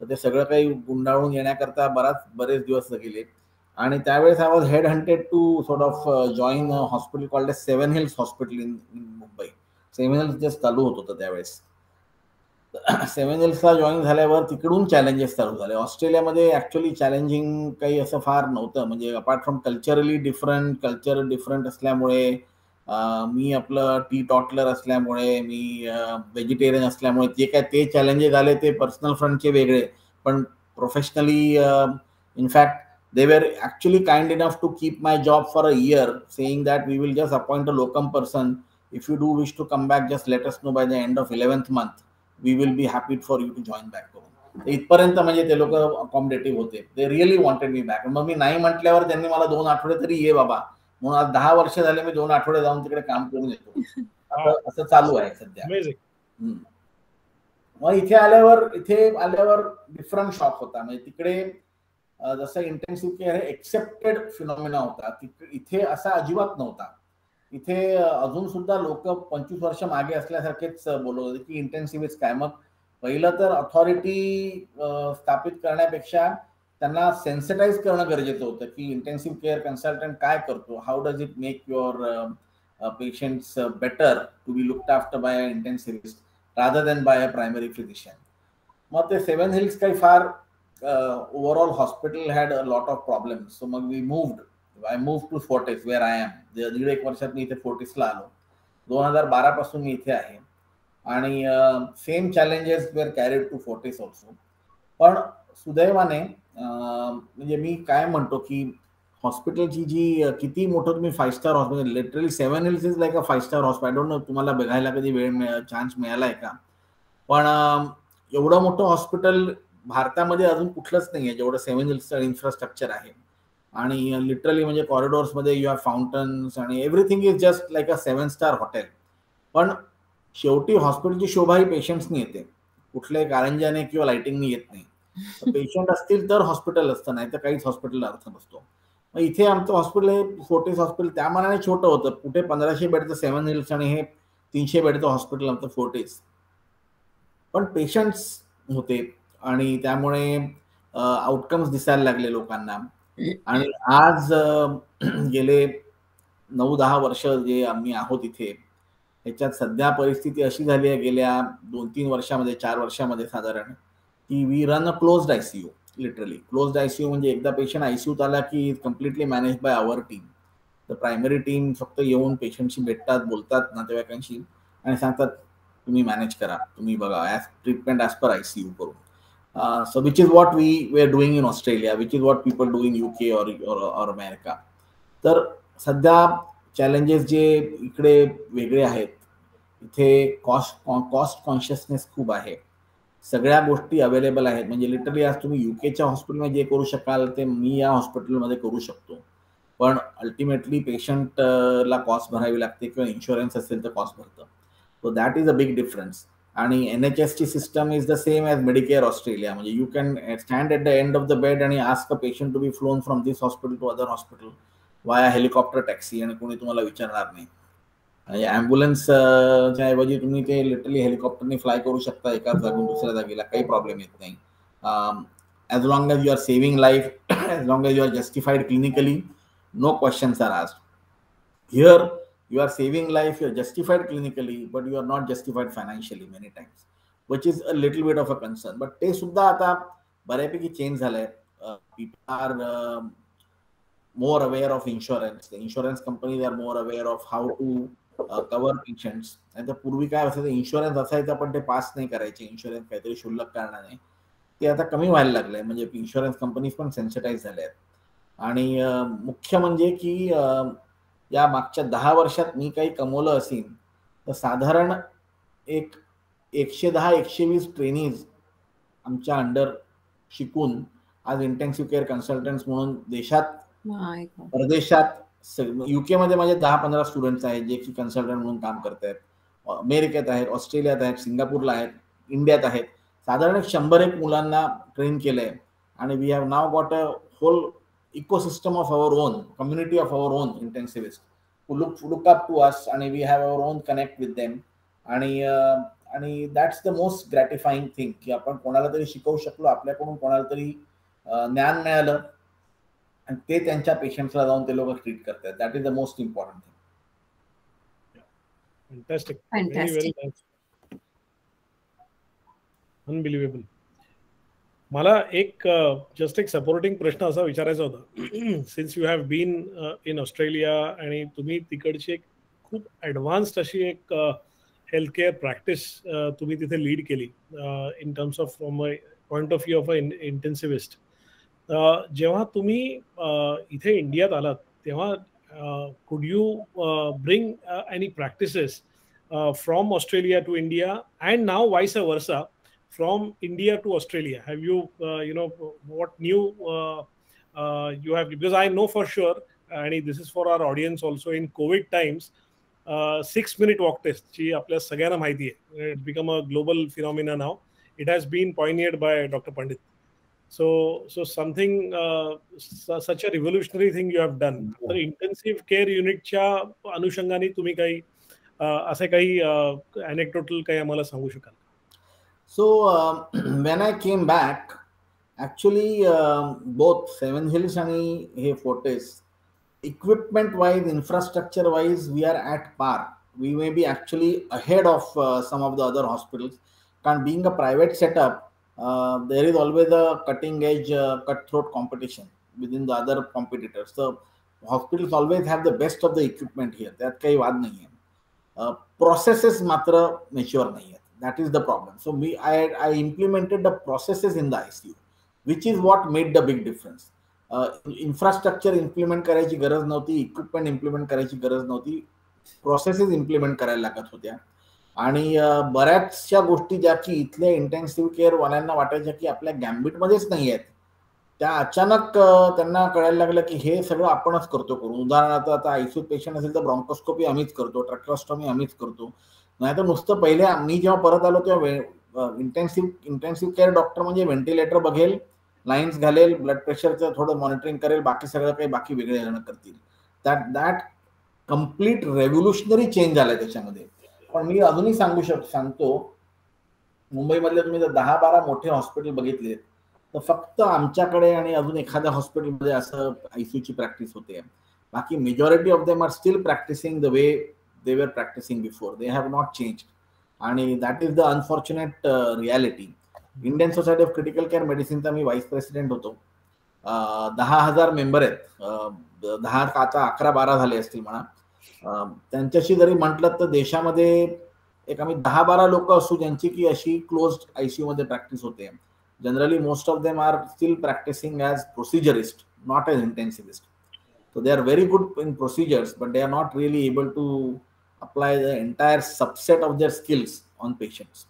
तर ते सगळं काही गुंडाळून येण्याकरता बराच बरेच दिवस गेले. आणि त्यावेळेस I was head hunted to sort of join hospital called Seven Hills hospital in Mumbai Seven Hills just चालू होत होतं त्यावेळेस. सेव्हन एल्सला जॉईन झाल्यावर तिकडून चॅलेंजेस चालू झाले. ऑस्ट्रेलियामध्ये ॲक्च्युली चॅलेंजिंग काही असं फार नव्हतं. म्हणजे apart from culturally different culture different असल्यामुळे मी आपलं टी टॉटलर असल्यामुळे मी व्हेजिटेरियन असल्यामुळे जे काय ते चॅलेंजेस आले ते पर्सनल फ्रंटचे वेगळे. पण professionally in fact they were actually kind enough to keep my job for a year saying that we will just appoint a locum person if you do wish to come back just let us know by the end of eleventh month we will be happy for you to join back करून इथपर्यंत म्हणजे ते लोक accommodative होते. ते really wanted मी back मग मी नाही म्हटल्यावर त्यांनी मला दोन आठवडे तरी ये बाबा. म्हणून आज दहा वर्ष झाले मी दोन आठवडे जाऊन तिकडे काम करून येतो. असं चालू आहे सध्या. मग इथे आल्यावर इथे आल्यावर डिफरंट शॉप होता. म्हणजे तिकडे जसं इंटेन्सिव्ह केअर हे एक्सेप्टेड फिनॉमिना होता. इथे असा अजिबात नव्हता. इथे अजून सुद्धा लोक पंचवीस वर्ष मागे असल्यासारखेच बोलत होते की इंटेन्सिव्ह काय? मग पहिलं तर अथॉरिटी स्थापित करण्यापेक्षा त्यांना सेन्सिटाईज करणं गरजेचं होतं की इंटेन्सिव्ह केअर कन्सल्टंट काय करतो? How does it make your patients better to be looked after by a intensivist rather than by a primary physician मग ते सेवन हिल्स काही फार overall hospital had a lot of problems so मग we moved I move to Fortis where I am दीड एक वर्षात मी इथे फोर्टीसला आलो. दोन हजार बारा पासून मी इथे आहे. आणि same challenges were carried to Fortis also पण सुदैवाने म्हणजे मी काय म्हणतो की हॉस्पिटलची जी किती मोठं तुम्ही five star hospital literally Seven Hills is like a five star hospital don't know तुम्हाला बघायला कधी वेळ चान्स मिळाला आहे का? पण एवढं मोठं हॉस्पिटल भारतामध्ये अजून कुठलंच नाही आहे जेवढं सेव्हन हिल्सचं इन्फ्रास्ट्रक्चर आहे. आणि लिटरली म्हणजे कॉरिडोर्समध्ये यू हॅव फाउंटन्स आणि everything is just like a seven star hotel पण शेवटी हॉस्पिटलची शोभा ही पेशंट्सनी येते. कुठल्याही कारंजाने किंवा लाइटिंगनी येत नाही. पेशंट असतील तर हॉस्पिटल असतं नाही तर काहीच हॉस्पिटल अर्थ नसतो. मग इथे आमचं हॉस्पिटल हे फोर्टीस हॉस्पिटल त्या मनाने छोटं होतं. कुठे पंधराशे बेडचं सेवन हिल्स आणि हे तीनशे बेडचं हॉस्पिटल आमचं फोर्टीस पण पेशंट्स होते आणि त्यामुळे आउटकम्स दिसायला लागले लोकांना. आणि आज गेले नऊ दहा वर्ष जे आम्ही आहोत इथे ह्याच्यात सध्या परिस्थिती अशी झाली आहे गेल्या दोन तीन वर्षामध्ये चार वर्षामध्ये साधारण की we run a closed ICU literally closed ICU म्हणजे एकदा पेशंट आयसीयूत आला की completely manage by our team तर प्रायमरी टीम फक्त येऊन पेशंटशी भेटतात बोलतात नातेवाईकांशी आणि सांगतात तुम्ही मॅनेज करा. तुम्ही बघा as treatment as per ICU करून. So which is what we way are doing in Australia which is what people do in U K or or America तर सध्या चॅलेंजेस जे इकडे वेगळे आहेत इथे कॉस्ट कॉस्ट कॉन्शियसनेस खूप आहे. सगळ्या गोष्टी अवेलेबल आहेत. म्हणजे लिटरली आज तुम्ही युकेच्या हॉस्पिटलमध्ये जे करू शकाल ते मी या हॉस्पिटलमध्ये करू शकतो. पण अल्टिमेटली पेशंटला कॉस्ट भरावी लागते किंवा इन्शुरन्स असेल तर कॉस्ट भरतं. So that is a big difference आणि एन एच एसची system is the same as Medicare Australia म्हणजे you can stand at the end of the bed आणि ask a patient to be flown from this hospital to other hospital via helicopter taxi आणि कोणी तुम्हाला विचारणार नाही. ॲम्ब्युलन्सच्या ऐवजी तुम्ही ते लिटरली हेलिकॉप्टरने फ्लाय करू शकता एका जागून दुसऱ्या जागेला. काही प्रॉब्लेम येत नाही. As long as you are saving life as long as you are justified clinically no questions are आज here you are saving life you're justified clinically but you are not justified financially many times which is a little bit of a concern but ते सुद्धा आता बऱ्यापैकी change झालंय people are more aware of insurance insurance companies are more aware of how to cover patients आणि पूर्वी काय असायचं insurance असायचा पण ते पास नाही करायचे इन्शुरन्स काहीतरी शुल्लक नाही ते आता कमी व्हायला लागलंय म्हणजे इन्शुरन्स कंपनीज पण सेन्सिटाईज झाल्या आहेत आणि मुख्य म्हणजे की uh, या मागच्या दहा वर्षात मी काही कमवलं असेल तर साधारण एक एकशे दहा एकशे वीस ट्रेनीज आमच्या अंडर शिकून आज इंटेन्सिव्ह केअर कन्सल्टंट म्हणून देशात परदेशात युके मध्ये माझे दहा पंधरा स्टुडंट्स आहेत जे की कन्सल्टंट म्हणून काम करत आहेत. अमेरिकेत आहेत ऑस्ट्रेलियात आहेत सिंगापूरला आहेत इंडियात आहेत. साधारण शंभर एक मुलांना ट्रेन केलंय. आणि we have now got a whole ecosystem of our own community of our own intensivist look look up to us आणि we have our own connect with them आणि आणि that's the most gratifying thing की आपण कोणाला तरी शिकवू शकलो आपल्याकडून कोणाला तरी ज्ञान मिळालं आणि ते त्यांच्या पेशंट्सला जाऊन ते लोक ट्रीट करतात. That is the most important thing unbelievable मला एक जस्ट एक सपोर्टिंग प्रश्न असा विचारायचा होता. Since you have been in Australia आणि तुम्ही तिकडची एक खूप ॲडव्हान्स्ड अशी एक हेल्थ केअर प्रॅक्टिस तुम्ही तिथे लीड केली in terms of from a point of view of a intensivist जेव्हा तुम्ही इथे इंडियात आलात तेव्हा could you bring any practices from Australia to India and now vice a versa from India to Australia? Have you, uh, you know, what new uh, uh, you have? Because I know for sure, and this is for our audience also in COVID times, six minute walk test जी आपल्या सगळ्यांना माहिती आहे it become a global phenomena now it has been pioneered by doctor Pandit so so something uh, such a revolutionary thing you have done तर intensive care युनिटच्या अनुषंगाने तुम्ही काही असे काही अनेक्टोटल काही आम्हाला सांगू शकाल So uh, when I came back, actually uh, both Seven Hills and Hey Fortes, equipment wise, infrastructure wise, we are at par. We may be actually ahead of uh, some of the other hospitals. And being a private setup, uh, there is always a cutting edge, uh, cutthroat competition within the other competitors. So hospitals always have the best of the equipment here. That काही वाद नाही आहे processes मात्र mature नाही आहेत that is the problem. So me, i i implemented the processes in the icu which is what made the big difference. Uh, infrastructure implement करायची गरज नव्हती इक्विपमेंट इम्प्लिमेंट करायची गरज नव्हती प्रोसेसेस इम्प्लिमेंट करायला लागत होत्या. आणि बऱ्याचशा गोष्टी ज्या की इथल्या इंटेन्सिव्ह केअर वाल्यांना वाटायच्या की आपल्या गॅम्बिटमध्येच नाही आहेत. त्या अचानक त्यांना कळायला लागलं की हे सगळं आपणच करतो करून. उदाहरणार्थ आता आयसीयू पेशंट असेल तर ब्रॉन्कोस्कोपी आम्हीच करतो ट्रॅक्टॉस्टॉमी आम्हीच करतो. नाही तर नुसतं पहिले मी जेव्हा परत आलो तेव्हा इंटेन्सिव्ह इंटेन्सिव्ह केअर डॉक्टर म्हणजे व्हेंटिलेटर बघेल लाईन्स घालेल ब्लड प्रेशरचं थोडं मॉनिटरिंग करेल बाकी सगळं काही बाकी वेगळे जण करतील. That that complete revolutionary change आलाय त्याच्यामध्ये. पण मी अजूनही सांगू शक सांगतो मुंबईमधले तुम्ही जर दहा बारा मोठे हॉस्पिटल बघितले तर फक्त आमच्याकडे आणि अजून एखाद्या हॉस्पिटलमध्ये असं आयसीयूची प्रॅक्टिस होते. बाकी majority of them are still practising the way they were practicing before. They have not changed. And that is the unfortunate uh, reality. Indian Society of Critical Care मेडिसिनचा मी व्हाईस प्रेसिडेंट होतो uh, दहा हजार member आहेत uh, दहा आता अकरा बारा झाले असतील म्हणा uh, त्यांच्याशी जरी म्हटलं तर देशामध्ये एक आम्ही दहा बारा लोक असू ज्यांची की अशी क्लोज आयसीयू मध्ये प्रॅक्टिस होते generally most of them are still practising as proceduralist not as intensivist so they are very good in procedures but they are not really able to apply the entire subset of their skills on patients.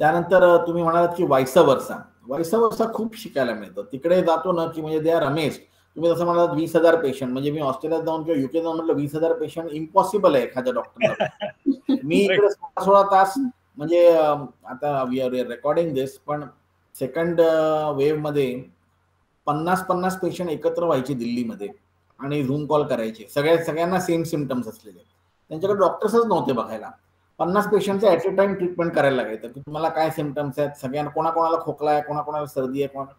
त्यानंतर तुम्ही म्हणालात की वायसा वर्षा वायसा वर्षा खूप शिकायला मिळतं. तिकडे जातो ना की म्हणजे दे आर अमेस्ट तुम्ही जसं म्हणालात वीस हजार पेशंट म्हणजे मी ऑस्ट्रेलियात जाऊन किंवा युके जाऊन म्हटलं वीस हजार पेशंट इम्पॉसिबल आहे एखाद्या डॉक्टर मी इकडे सोळा सोळा तास म्हणजे आता वी आर रेकॉर्डिंग दिस पण सेकंड वेव्हमध्ये पन्नास पन्नास पेशंट एकत्र व्हायचे दिल्लीमध्ये. आणि झूम कॉल करायचे. सगळ्या सगळ्यांना सेम सिमटम्स असलेले. त्यांच्याकडे डॉक्टर्सच नव्हते बघायला. पन्नास पेशंटचे ॲट अ टाइम ट्रीटमेंट करायला लागायचं की तुम्हाला काय सिमटम्स आहेत? सगळ्यांना कोणाकोणाला खोकला आहे? कोणाकोणाला सर्दी आहे? कोणा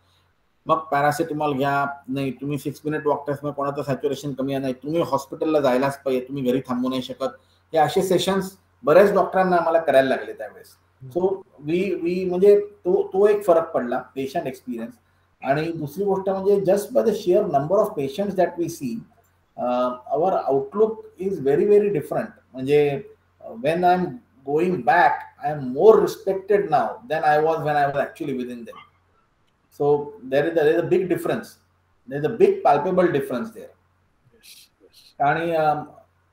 मग पॅरासिटामॉल घ्या. नाही तुम्ही सिक्स मिनिट वॉक टेस्ट कोणाचं सॅच्युरेशन कमी आहे? नाही तुम्ही हॉस्पिटलला जायलाच पाहिजे. तुम्ही घरी थांबू नाही शकत. हे असे सेशन्स बऱ्याच डॉक्टरांना आम्हाला करायला लागले त्यावेळेस. सो वी वी म्हणजे तो तो एक फरक पडला. पेशंट एक्सपिरियन्स आणि दुसरी गोष्ट म्हणजे just by the sheer number of patient that we see our outlook is very very different म्हणजे when I am going back I am more respected now than I was when I was actually within them so there is there is a big difference there is a big palpable difference there आणि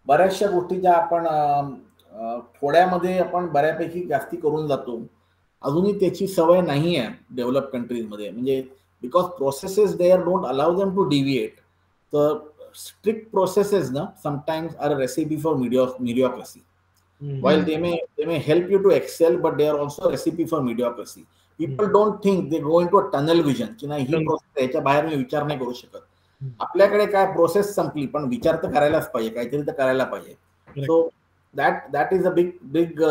बऱ्याचशा गोष्टी ज्या आपण थोड्यामध्ये आपण बऱ्यापैकी जास्ती करून जातो अजूनही त्याची सवय नाही आहे डेव्हलप कंट्रीजमध्ये म्हणजे because processes there don't allow them to deviate तर स्ट्रिक्ट प्रोसेसेस ना sometimes are a recipe for media mediocrity while they may they may help you to excel but they are also a recipe for mediocrity people don't think they go into a tunnel vision की नाही ही process याच्या बाहेर मी विचार नाही करू शकत आपल्याकडे काय प्रोसेस संपली पण विचार तर करायलाच पाहिजे काहीतरी तर करायला पाहिजे so that that is a big big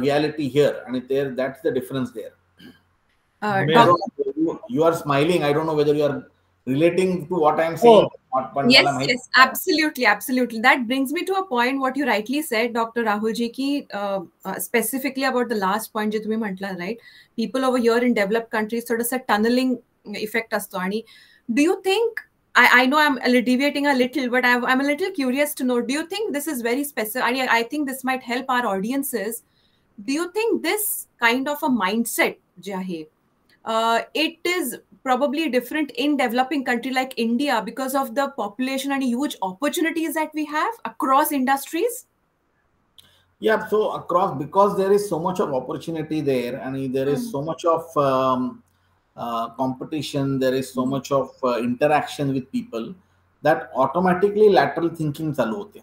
reality here आणि there that's the difference there uh, You are smiling. I don't know whether you are relating to what I'm saying. Oh. Yes, yes, absolutely, absolutely. That brings me to a point what you rightly said, Dr. Rahulji, ki, uh, uh, specifically about the last point, you mantla, right? People over here in developed countries sort of a tunneling effect. Astwani. Do you think I, I, know I'm deviating a little, but I'm, I'm, a little curious to know. Do you think this is very specific? I, I think this might help our audiences. Do you think this kind of a mindset, Jahe, uh, it is probably different in developing country like india because of the population and huge opportunities that we have across industries. Yeah so across because there is so much of opportunity there and there is mm. so much of um, uh, competition there is so much of uh, interaction with people that automatically lateral thinking chalu hote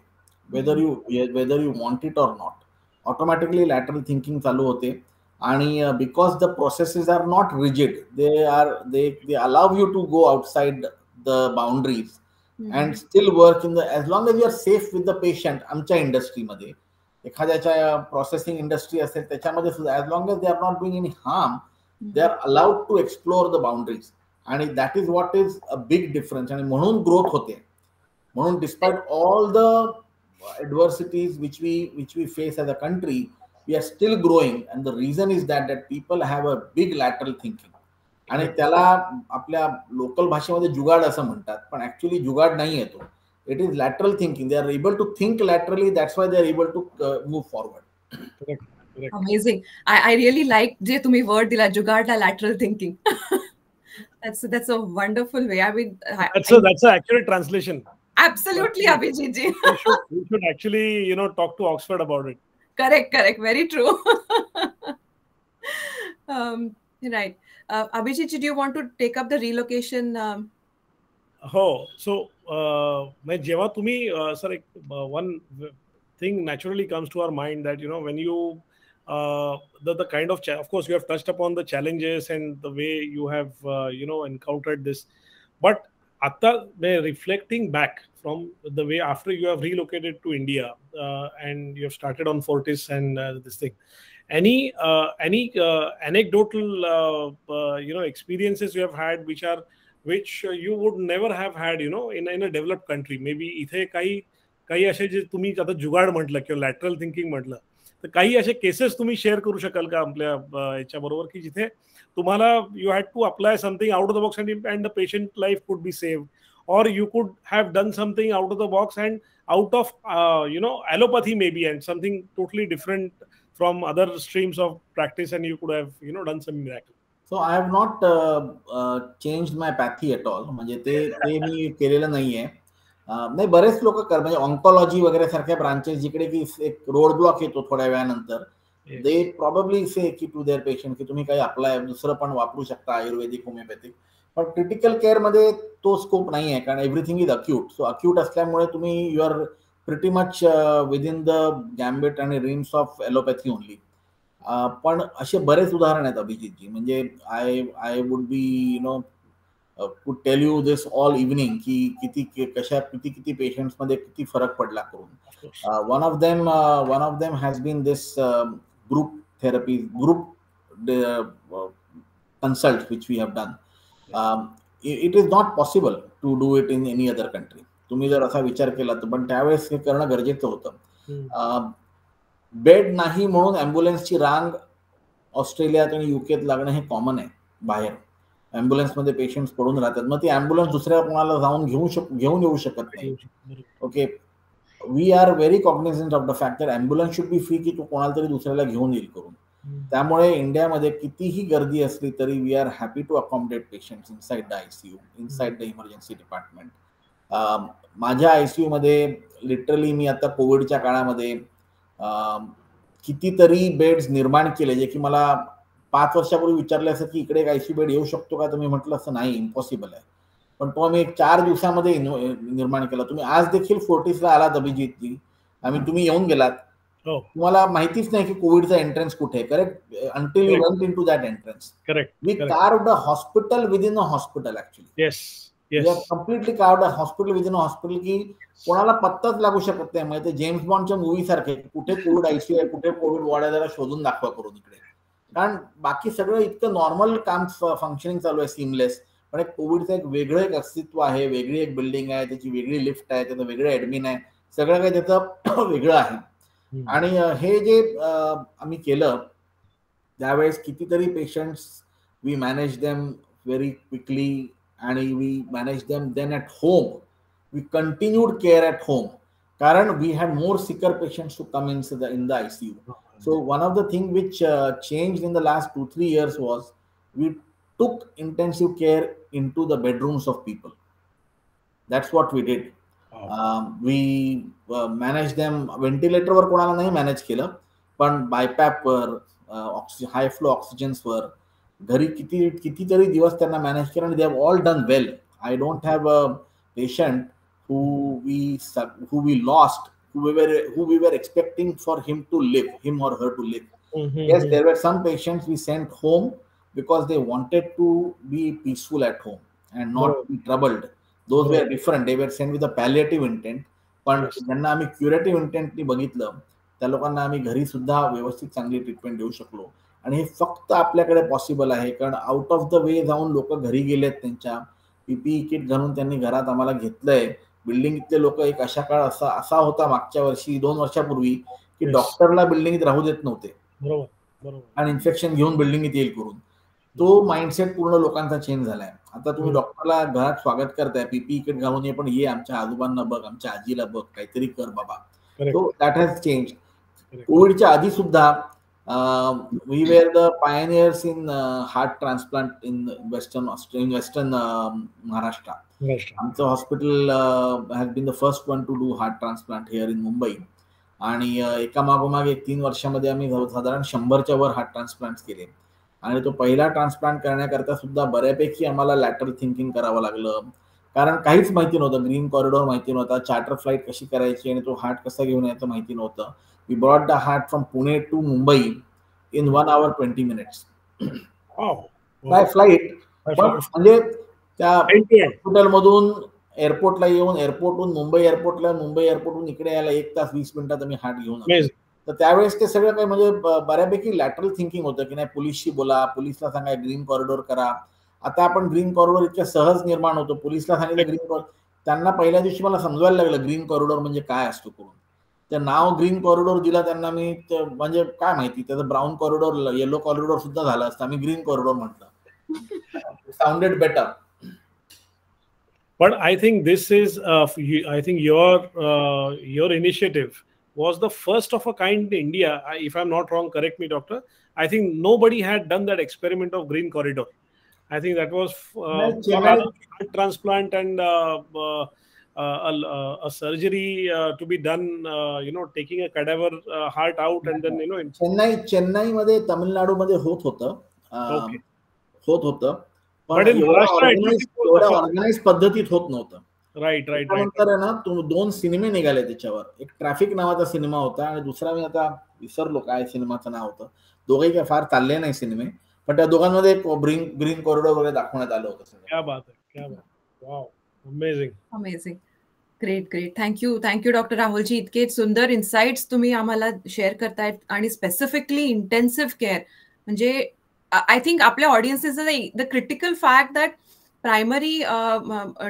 whether you whether you want it or not. Automatically lateral thinking chalu hote आणि because the processes are not rigid they are they they allow you to go outside the boundaries and still work in the as long as you are safe with the patient आमच्या इंडस्ट्रीमध्ये एखाद्याच्या processing industry असेल त्याच्यामध्ये सुद्धा as long as they are not doing any harm they are allowed to explore the boundaries आणि that is what is a big difference आणि म्हणून growth होते म्हणून despite all the adversities which we which we face as a country we are still growing and the reason is that that people have a big lateral thinking आणि त्याला आपल्या local भाषेमध्ये जुगाड असं म्हणतात पण ऍक्च्युली जुगाड नाही येतो it is lateral thinking they are able to think laterally that's why they are able to move forward amazing I I really like जे तुम्ही वर्ड दिला जुगाडला lateral thinking that's that's a wonderful way i mean that's a that's a accurate translation absolutely abhijit ji we, should, we should actually you know talk to oxford about it correct, correct. Very true. Um, right. Uh, do you want to take up the relocation? Oh, so uh, Jeva, to me, uh, sorry, uh, one thing naturally comes to our mind that, you know, when you uh, the, the kind of of course you have touched upon the challenges and the way you have uh, you know encountered this but आता reflecting back from the way after you have relocated to India uh, and you have started on Fortis and uh, this thing, any uh, any uh, anecdotal uh, uh, you know experiences you have had which are which you would never have had you know in in a developed country maybe इथे काही काही असे जे तुम्ही आता जुगाड म्हटलं किंवा lateral thinking म्हटलं तर काही असे केसेस तुम्ही शेअर करू शकाल का आपल्या याच्याबरोबर? की जिथे तुम्हाला you had to apply something out of the box and and the patient life could be save or you could have done something out of the box and out of you know allopathy maybe and something totally different from other streams of practice and you could have you know done some so I have not change my pathy at all म्हणजे ते ते मी केलेलं नाही आहे नाही बरेच लोक कर म्हणजे ऑन्कॉलॉजी वगैरे सारख्या ब्रांचेस जिकडे की एक रोड ब्लॉक येतो थोड्या वेळानंतर. दे प्रॉब्ली से की टू देअर पेशंट की तुम्ही काही अप्लाय दुसरं पण वापरू शकता आयुर्वेदिक होमिओपॅथिक पण क्रिटिकल केअरमध्ये तो स्कोप नाही आहे कारण everything is acute so acute असल्यामुळे तुम्ही you are pretty much within the gambit आणि रिम्स ऑफ एलोपॅथी ओनली पण असे बरेच उदाहरण आहेत अभिजितजी. म्हणजे I I would be you know could tell you this all evening की किती कशा किती किती पेशंट्समध्ये किती फरक पडला करून. One of them one of them has been this group therapy group consult which we have done it is not possible to do it in any other country तुम्ही जर असा विचार केला तर पण त्यावेळेस हे करणं गरजेचं होतं. बेड नाही म्हणून अँब्युलन्सची रांग ऑस्ट्रेलियात आणि युकेत लागणं हे कॉमन आहे बाहेर. मध्ये पेशंट पडून राहतात. मग ती अँब्युलन्स दुसऱ्या कोणाला जाऊन घेऊ शक घेऊन येऊ शकत नाही. Okay we are very cognizant of the fact that ambulance should be free की तो कोणाला तरी दुसऱ्याला घेऊन येईल करून. त्यामुळे इंडियामध्ये कितीही गर्दी असली तरी we are happy to accommodate patient inside the ICU inside the emergency department माझ्या आयसीयू मध्ये लिटरली मी आता कोविडच्या काळामध्ये कितीतरी बेड्स निर्माण केले जे की मला पाच वर्षापूर्वी विचारले असं की इकडे एक आयसी बेड येऊ शकतो का? तुम्ही म्हटलं असं नाही इम्पॉसिबल आहे. पण तो आम्ही चार दिवसामध्ये निर्माण केला. तुम्ही आज देखील फोर्टीसला आलात अभिजितजी. आम्ही तुम्ही येऊन गेलात. हो. तुम्हाला माहितीच नाही की कोविडचा एंट्रन्स कुठे correct until you went into that entrance correct we carved a hospital within a hospital actually completely carved a hospital within a hospital की कोणाला पत्ताच लागू शकत नाही. म्हणजे जेम्स बॉन्डच्या मूवी सारखे कुठे कोविड आयसीयू आहे कुठे कोविड वॉर्ड आहे शोधून दाखवा करून इकडे. कारण बाकी सगळं इतकं नॉर्मल काम फंक्शनिंग चालू आहे सिमलेस पण एक कोविडचं एक वेगळं एक अस्तित्व आहे वेगळी एक बिल्डिंग आहे त्याची वेगळी लिफ्ट आहे त्याचं वेगळं ऍडमिन आहे सगळं काही त्याचं वेगळं आहे. आणि हे जे आम्ही केलं त्यावेळेस कितीतरी patients we manage them very quickly आणि we manage them then at home we continued care at home कारण we had more sicker patients to come in the in the I C U So one of the things which uh, changed in the last two three years was we took intensive care into the bedrooms of people. That's what we did. Um, we uh, managed them व्हेंटिलेटरवर कोणाला नाही manage केलं पण बायपॅपवर oxygen हाय flow ऑक्सिजन्सवर घरी किती कितीतरी दिवस त्यांना manage केलं आणि they have all done well I don't have a patient who we who we lost who we were who we were expecting for him to live, him or her to live. Mm-hmm. Yes, there were some patients we sent home because they wanted to be peaceful at home and not oh. be troubled. Those oh. were different. They were sent with a palliative intent. पण ज्यांना आम्ही curative इंटेंटनी बघितलं त्या लोकांना आम्ही घरी सुद्धा व्यवस्थित चांगली ट्रीटमेंट देऊ शकलो आणि हे फक्त आपल्याकडे पॉसिबल आहे कारण आउट ऑफ द वे जाऊन लोक घरी गेलेत त्यांच्या पीपीई किट घालून त्यांनी घरात आम्हाला घेतलंय बिल्डिंगीतले लोक एक अशा काळ असा असा होता मागच्या वर्षी दोन वर्षापूर्वी की डॉक्टरला बिल्डिंगीत राहू देत नव्हते. आणि इन्फेक्शन घेऊन बिल्डिंगीत येईल करून. तो माइंडसेट पूर्ण लोकांचा चेंज झालाय. आता तुम्ही डॉक्टरला घरात स्वागत करताय पीपी किट घालून ये पण ये आमच्या आजोबांना बघ आमच्या आजीला बघ काहीतरी कर बाबा. तो दॅट हॅज चेंज कोविडच्या आधी सुद्धा we were the pioneers in heart transplant in western in western Maharashtra आमचं hospital has been the first one to do heart transplant here in Mumbai आणि एका मागोमाग एक तीन वर्षामध्ये आम्ही साधारण शंभरच्या वर हार्ट ट्रान्सप्लांट केले. आणि तो पहिला ट्रान्सप्लांट करण्याकरता सुद्धा बऱ्यापैकी आम्हाला लॅटरल थिंकिंग करावं लागलं. कारण काहीच माहिती नव्हतं. ग्रीन कॉरिडॉर माहिती नव्हता. चार्टर फ्लाईट कशी करायची आणि तो हार्ट कसा घेऊन यायचं माहिती नव्हतं. We brought the heart from Pune to Mumbai in one hour twenty minutes by flight म्हणजे त्या हॉस्पिटल मधून एअरपोर्टला येऊन एअरपोर्टहून मुंबई एअरपोर्टला मुंबई एअरपोर्टहून इकडे यायला एक तास वीस मिनिटात आम्ही हार्ट घेऊन तर त्यावेळेस ते सगळं काही म्हणजे बऱ्यापैकी लॅटरल थिंकिंग होतं की नाही पोलिसशी बोला पोलिसला सांगा ग्रीन कॉरिडोर करा. आता आपण ग्रीन कॉरिडोर इतक्या सहज निर्माण होतो. पोलिसला सांगितलं ग्रीन कॉरिडोर. त्यांना पहिल्या दिवशी मला समजवायला लागलं ग्रीन कॉरिडोर म्हणजे काय असतो करून? ते नाव ग्रीन कॉरिडोर दिला त्यांना मी. म्हणजे काय माहिती त्याचं ब्राऊन कॉरिडोर येलो कॉरिडोर सुद्धा झालं असतं. आम्ही ग्रीन कॉरिडोर म्हटलं. Sounded better but i think this is uh, i think your uh, your initiative was the first of a kind in india. If i'm not wrong correct me doctor. I think nobody had done that experiment of green corridor. I think that was uh, transplant and uh, uh, uh, a, a, surgery to be done you know taking a cadaver heart out and then you know chennai chennai मध्ये तामिळनाडू मध्ये होत होतं होत होतं organise पद्धतीत होत नव्हतं right right नंतर आहे ना दोन सिनेमे निघाले त्याच्यावर एक ट्रॅफिक नावाचा सिनेमा होता आणि दुसरा मी आता विसरलो काय सिनेमाचं नाव होतं दोघेही काय फार चालले नाही सिनेमे पण त्या दोघांमध्ये ग्रीन ग्रीन कॉरिडोर वगैरे दाखवण्यात आलं होतं amazing great great thank you thank you doctor Rahulji इतके सुंदर इन्साइट्स तुम्ही आम्हाला शेअर करतायत आणि स्पेसिफिकली इंटेन्सिव्ह केअर म्हणजे आय थिंक आपल्या audience is the critical fact that primary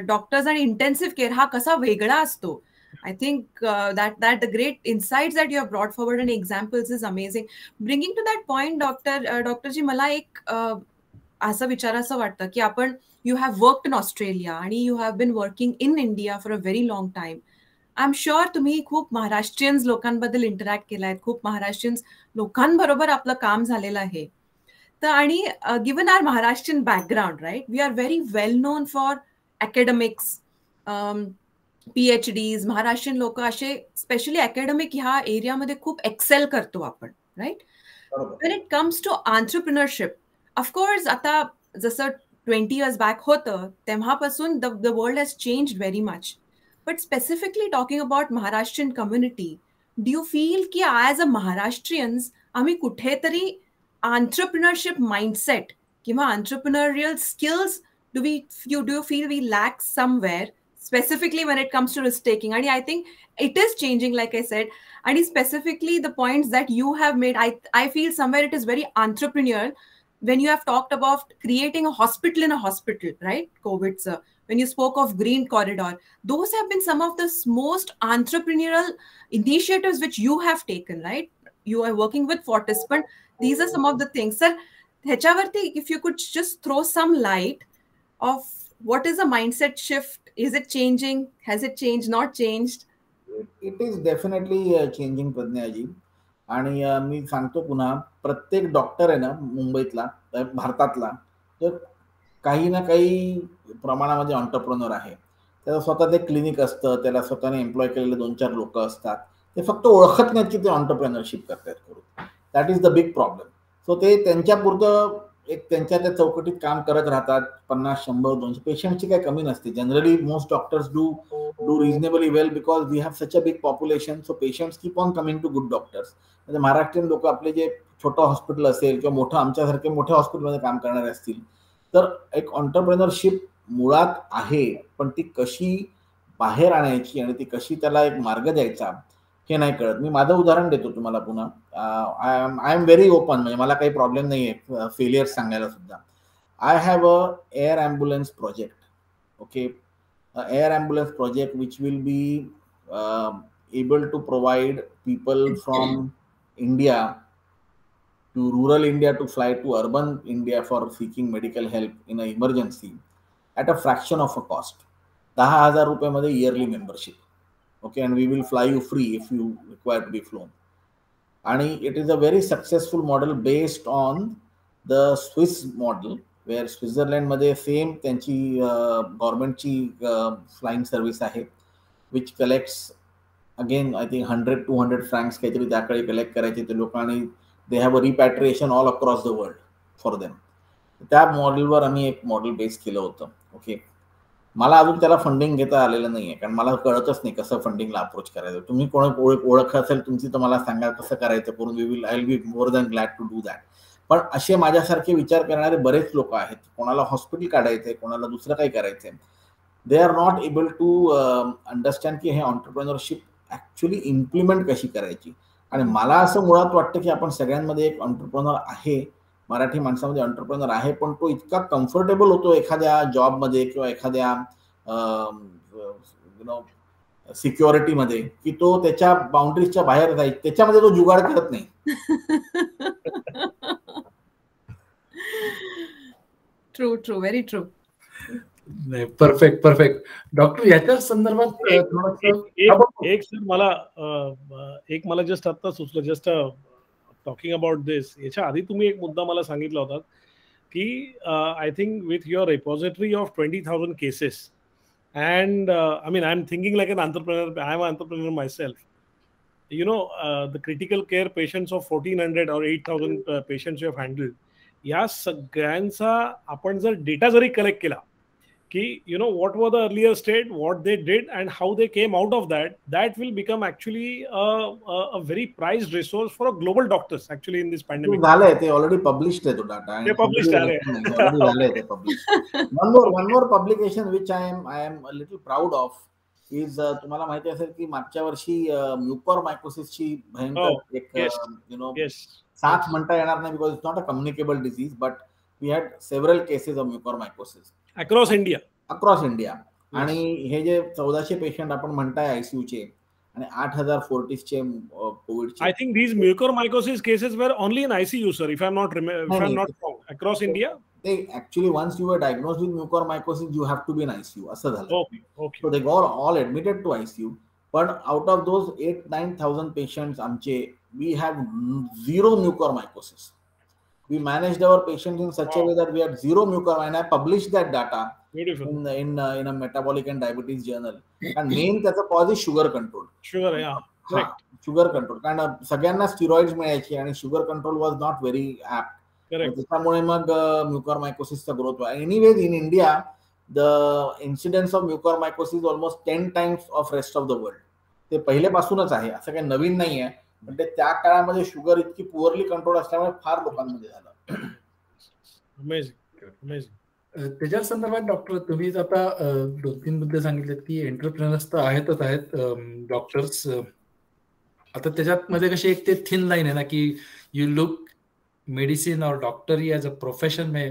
doctors आणि इंटेन्सिव्ह केअर हा कसा वेगळा असतो? I think that that the great insights that you have brought forward and examples is amazing bringing to that point doctor डॉक्टरजी मला एक असं विचारायचं वाटतं की आपण you have work in Australia आणि you have been working in India for a very long time I am sure तुम्ही खूप महाराष्ट्रीयन्स लोकांबद्दल इंटरॅक्ट केला आहे खूप महाराष्ट्रीयन्स लोकांबरोबर आपलं काम झालेलं आहे. तर आणि given our Maharashtrian background right we are very well known for academics PhDs Maharashtrian लोक असे स्पेशली अकॅडमिक ह्या एरियामध्ये खूप एक्सेल करतो आपण right when it comes to entrepreneurship of course आता जसं ट्वेंटी इयर्स बॅक होतं तेव्हापासून the the world has change very much but specifically talking about Maharashtrian community do you feel की ॲज अ महाराष्ट्रीयन्स आम्ही कुठेतरी आंतरप्रिनरशिप माइंडसेट किंवा entrepreneurial skills do we you do feel we lack somewhere specifically when it comes to risk taking. And i think it is changing like i said. And specifically the points that you have made i i feel somewhere it is very entrepreneurial when you have talked about creating a hospital in a hospital right? Covid sir. When you spoke of green corridor those have been some of the most entrepreneurial initiatives which you have taken right? You are working with fortis but these are some of the things. Sir if you could just throw some light of what is a mindset shift? Is it changing? Has it changed? Not changed? It is definitely changing प्रज्ञाजी आणि uh, मी सांगतो पुन्हा प्रत्येक doctor आहे ना मुंबईतला भारतातला तर काही ना काही प्रमाणामध्ये ऑन्टरप्रनर आहे. त्याला स्वतः ते क्लिनिक असतं त्याला स्वतःने एम्प्लॉय केलेले दोन चार लोक असतात. ते फक्त ओळखत नाहीत की ते ऑन्टरप्रेनरशिप करतात करून. That is the big problem so ते त्यांच्यापुरतं एक त्यांच्या त्या चौकटीत काम करत राहतात पन्नास शंभर दोनशे. पेशंटची काही कमी नसते. Generally most doctors do do reasonably well because we have such a big population so patients keep on coming to good doctors म्हणजे महाराष्ट्रीयन लोक आपले जे छोटं हॉस्पिटल असेल किंवा मोठं आमच्यासारखे मोठ्या हॉस्पिटलमध्ये काम करणारे असतील तर एक ऑन्टरप्रेनरशिप मुळात आहे पण ती कशी बाहेर आणायची आणि ती कशी त्याला एक मार्ग द्यायचा हे नाही कळत. मी माझं उदाहरण देतो तुम्हाला पुन्हा. I am I am very open म्हणजे मला काही प्रॉब्लेम नाही आहे फेलियर सांगायला सुद्धा. I have a air ambulance project okay air ambulance project which will be able to provide people from India to rural India to fly to urban India for seeking medical help in a emergency at a fraction of a cost दहा हजार रुपयामध्ये yearly membership okay and we will fly you free if you require to be flown. And it is a very successful model based on the swiss model where switzerland same त्यांची गव्हर्मेंटची flying service आहे which collects again I think hundred to hundred francs काहीतरी त्याकडे collect करायचे ते लोक आणि they have a repatriation all across the world for them त्या मॉडेलवर आम्ही एक मॉडेल बेस केलं होतं ओके मला अजून त्याला फंडिंग घेता आलेलं नाही आहे कारण मला कळतच नाही कसं फंडिंगला अप्रोच करायचं. तुम्ही कोण ओळख ओळख असेल तुमची तर मला सांगा कसं करायचं करून we will I be more than glad to do that पण असे माझ्यासारखे विचार करणारे बरेच लोक आहेत. कोणाला हॉस्पिटल काढायचंय कोणाला दुसरं काही करायचंय. They are not able to understand की हे ऑन्टरप्रेनरशिप ॲक्च्युली इम्प्लिमेंट कशी करायची. आणि मला असं मुळात वाटतं की आपण सगळ्यांमध्ये एक ऑन्टरप्रेनर आहे. मराठी माणसामध्ये ऑन्टरप्रेनर आहे पण तो इतका कम्फर्टेबल होतो एखाद्या जॉबमध्ये किंवा एखाद्या नो सिक्युरिटीमध्ये की तो त्याच्या बाउंड्रीजच्या बाहेर जाईल. त्याच्यामध्ये तो जुगाड करत नाही. ट्रू ट्रू व्हेरी ट्रू नाही परफेक्ट परफेक्ट डॉक्टर याच्या संदर्भात एक सर मला एक मला जस्ट आता सुचलं जस्ट टॉकिंग अबाउट दिस याच्या आधी तुम्ही एक मुद्दा मला सांगितला होता की I think with your repository of twenty thousand cases and I mean I am thinking like an entrepreneur I am entrepreneur myself you know uh, the critical care patients of 1400 or 8000 uh, patients you have handled या सगळ्यांचा आपण जर data जरी collect केला की you know what were the earlier state what they did and how they came out of that that will become actually a, a, a very prized resource for a global doctors actually in this pandemic झालंय ते already published आहे तो data ते published आहे. झालंय ते publish one more one more publication which I am I am little proud of is तुम्हाला माहिती असेल की मागच्या वर्षी म्युकर मायकोसिसची Oh, भयंकर एक yes. यु नो yes साथ म्हणता येणार नाही because it's not a communicable disease but we had several cases of mucormycosis across india across India आणि हे जे चौदाशे पेशंट आपण म्हणताय आयसीयूचे आणि आठ हजार फोर्टीसचे I कोविडचे think these mucormycosis cases were only in ICU, sir. If I'm not rem- if No, I'm no. not wrong, across India. ते actually once you are diagnose with mucormycosis you have to be in ICU असं झालं Okay, okay. So they got all admitted to ICU पण out of those eight nine thousand patient आमचे we have zero mucormycosis we managed our patients in such wow. a way that we had zero mucor and I published that data Beautiful. in in, uh, in a metabolic and diabetes journal. And main त्याचा cause is sugar control sugar sugar control कारण सगळ्यांना steroid मिळायची आणि sugar control was not very apt त्याच्यामुळे मग म्युकॉर मायकोसिसचा growth why anyways in India the incidence of mucormycosis almost ten times of rest of the world ते पहिल्यापासूनच आहे असं काही नवीन नाही आहे ते त्या काळामध्ये शुगर इतकी पुअरली कंट्रोल असल्यामुळे फार लोकांमध्ये झालं. त्याच्या संदर्भात डॉक्टर तुम्ही आता दोन तीन मुद्दे सांगितले की एंटरप्रेनर्स तर आहेतच आहेत डॉक्टर्स आता त्याच्यात मध्ये कशी एक ते थिन लाईन आहे ना की you look medicine or doctor as a profession may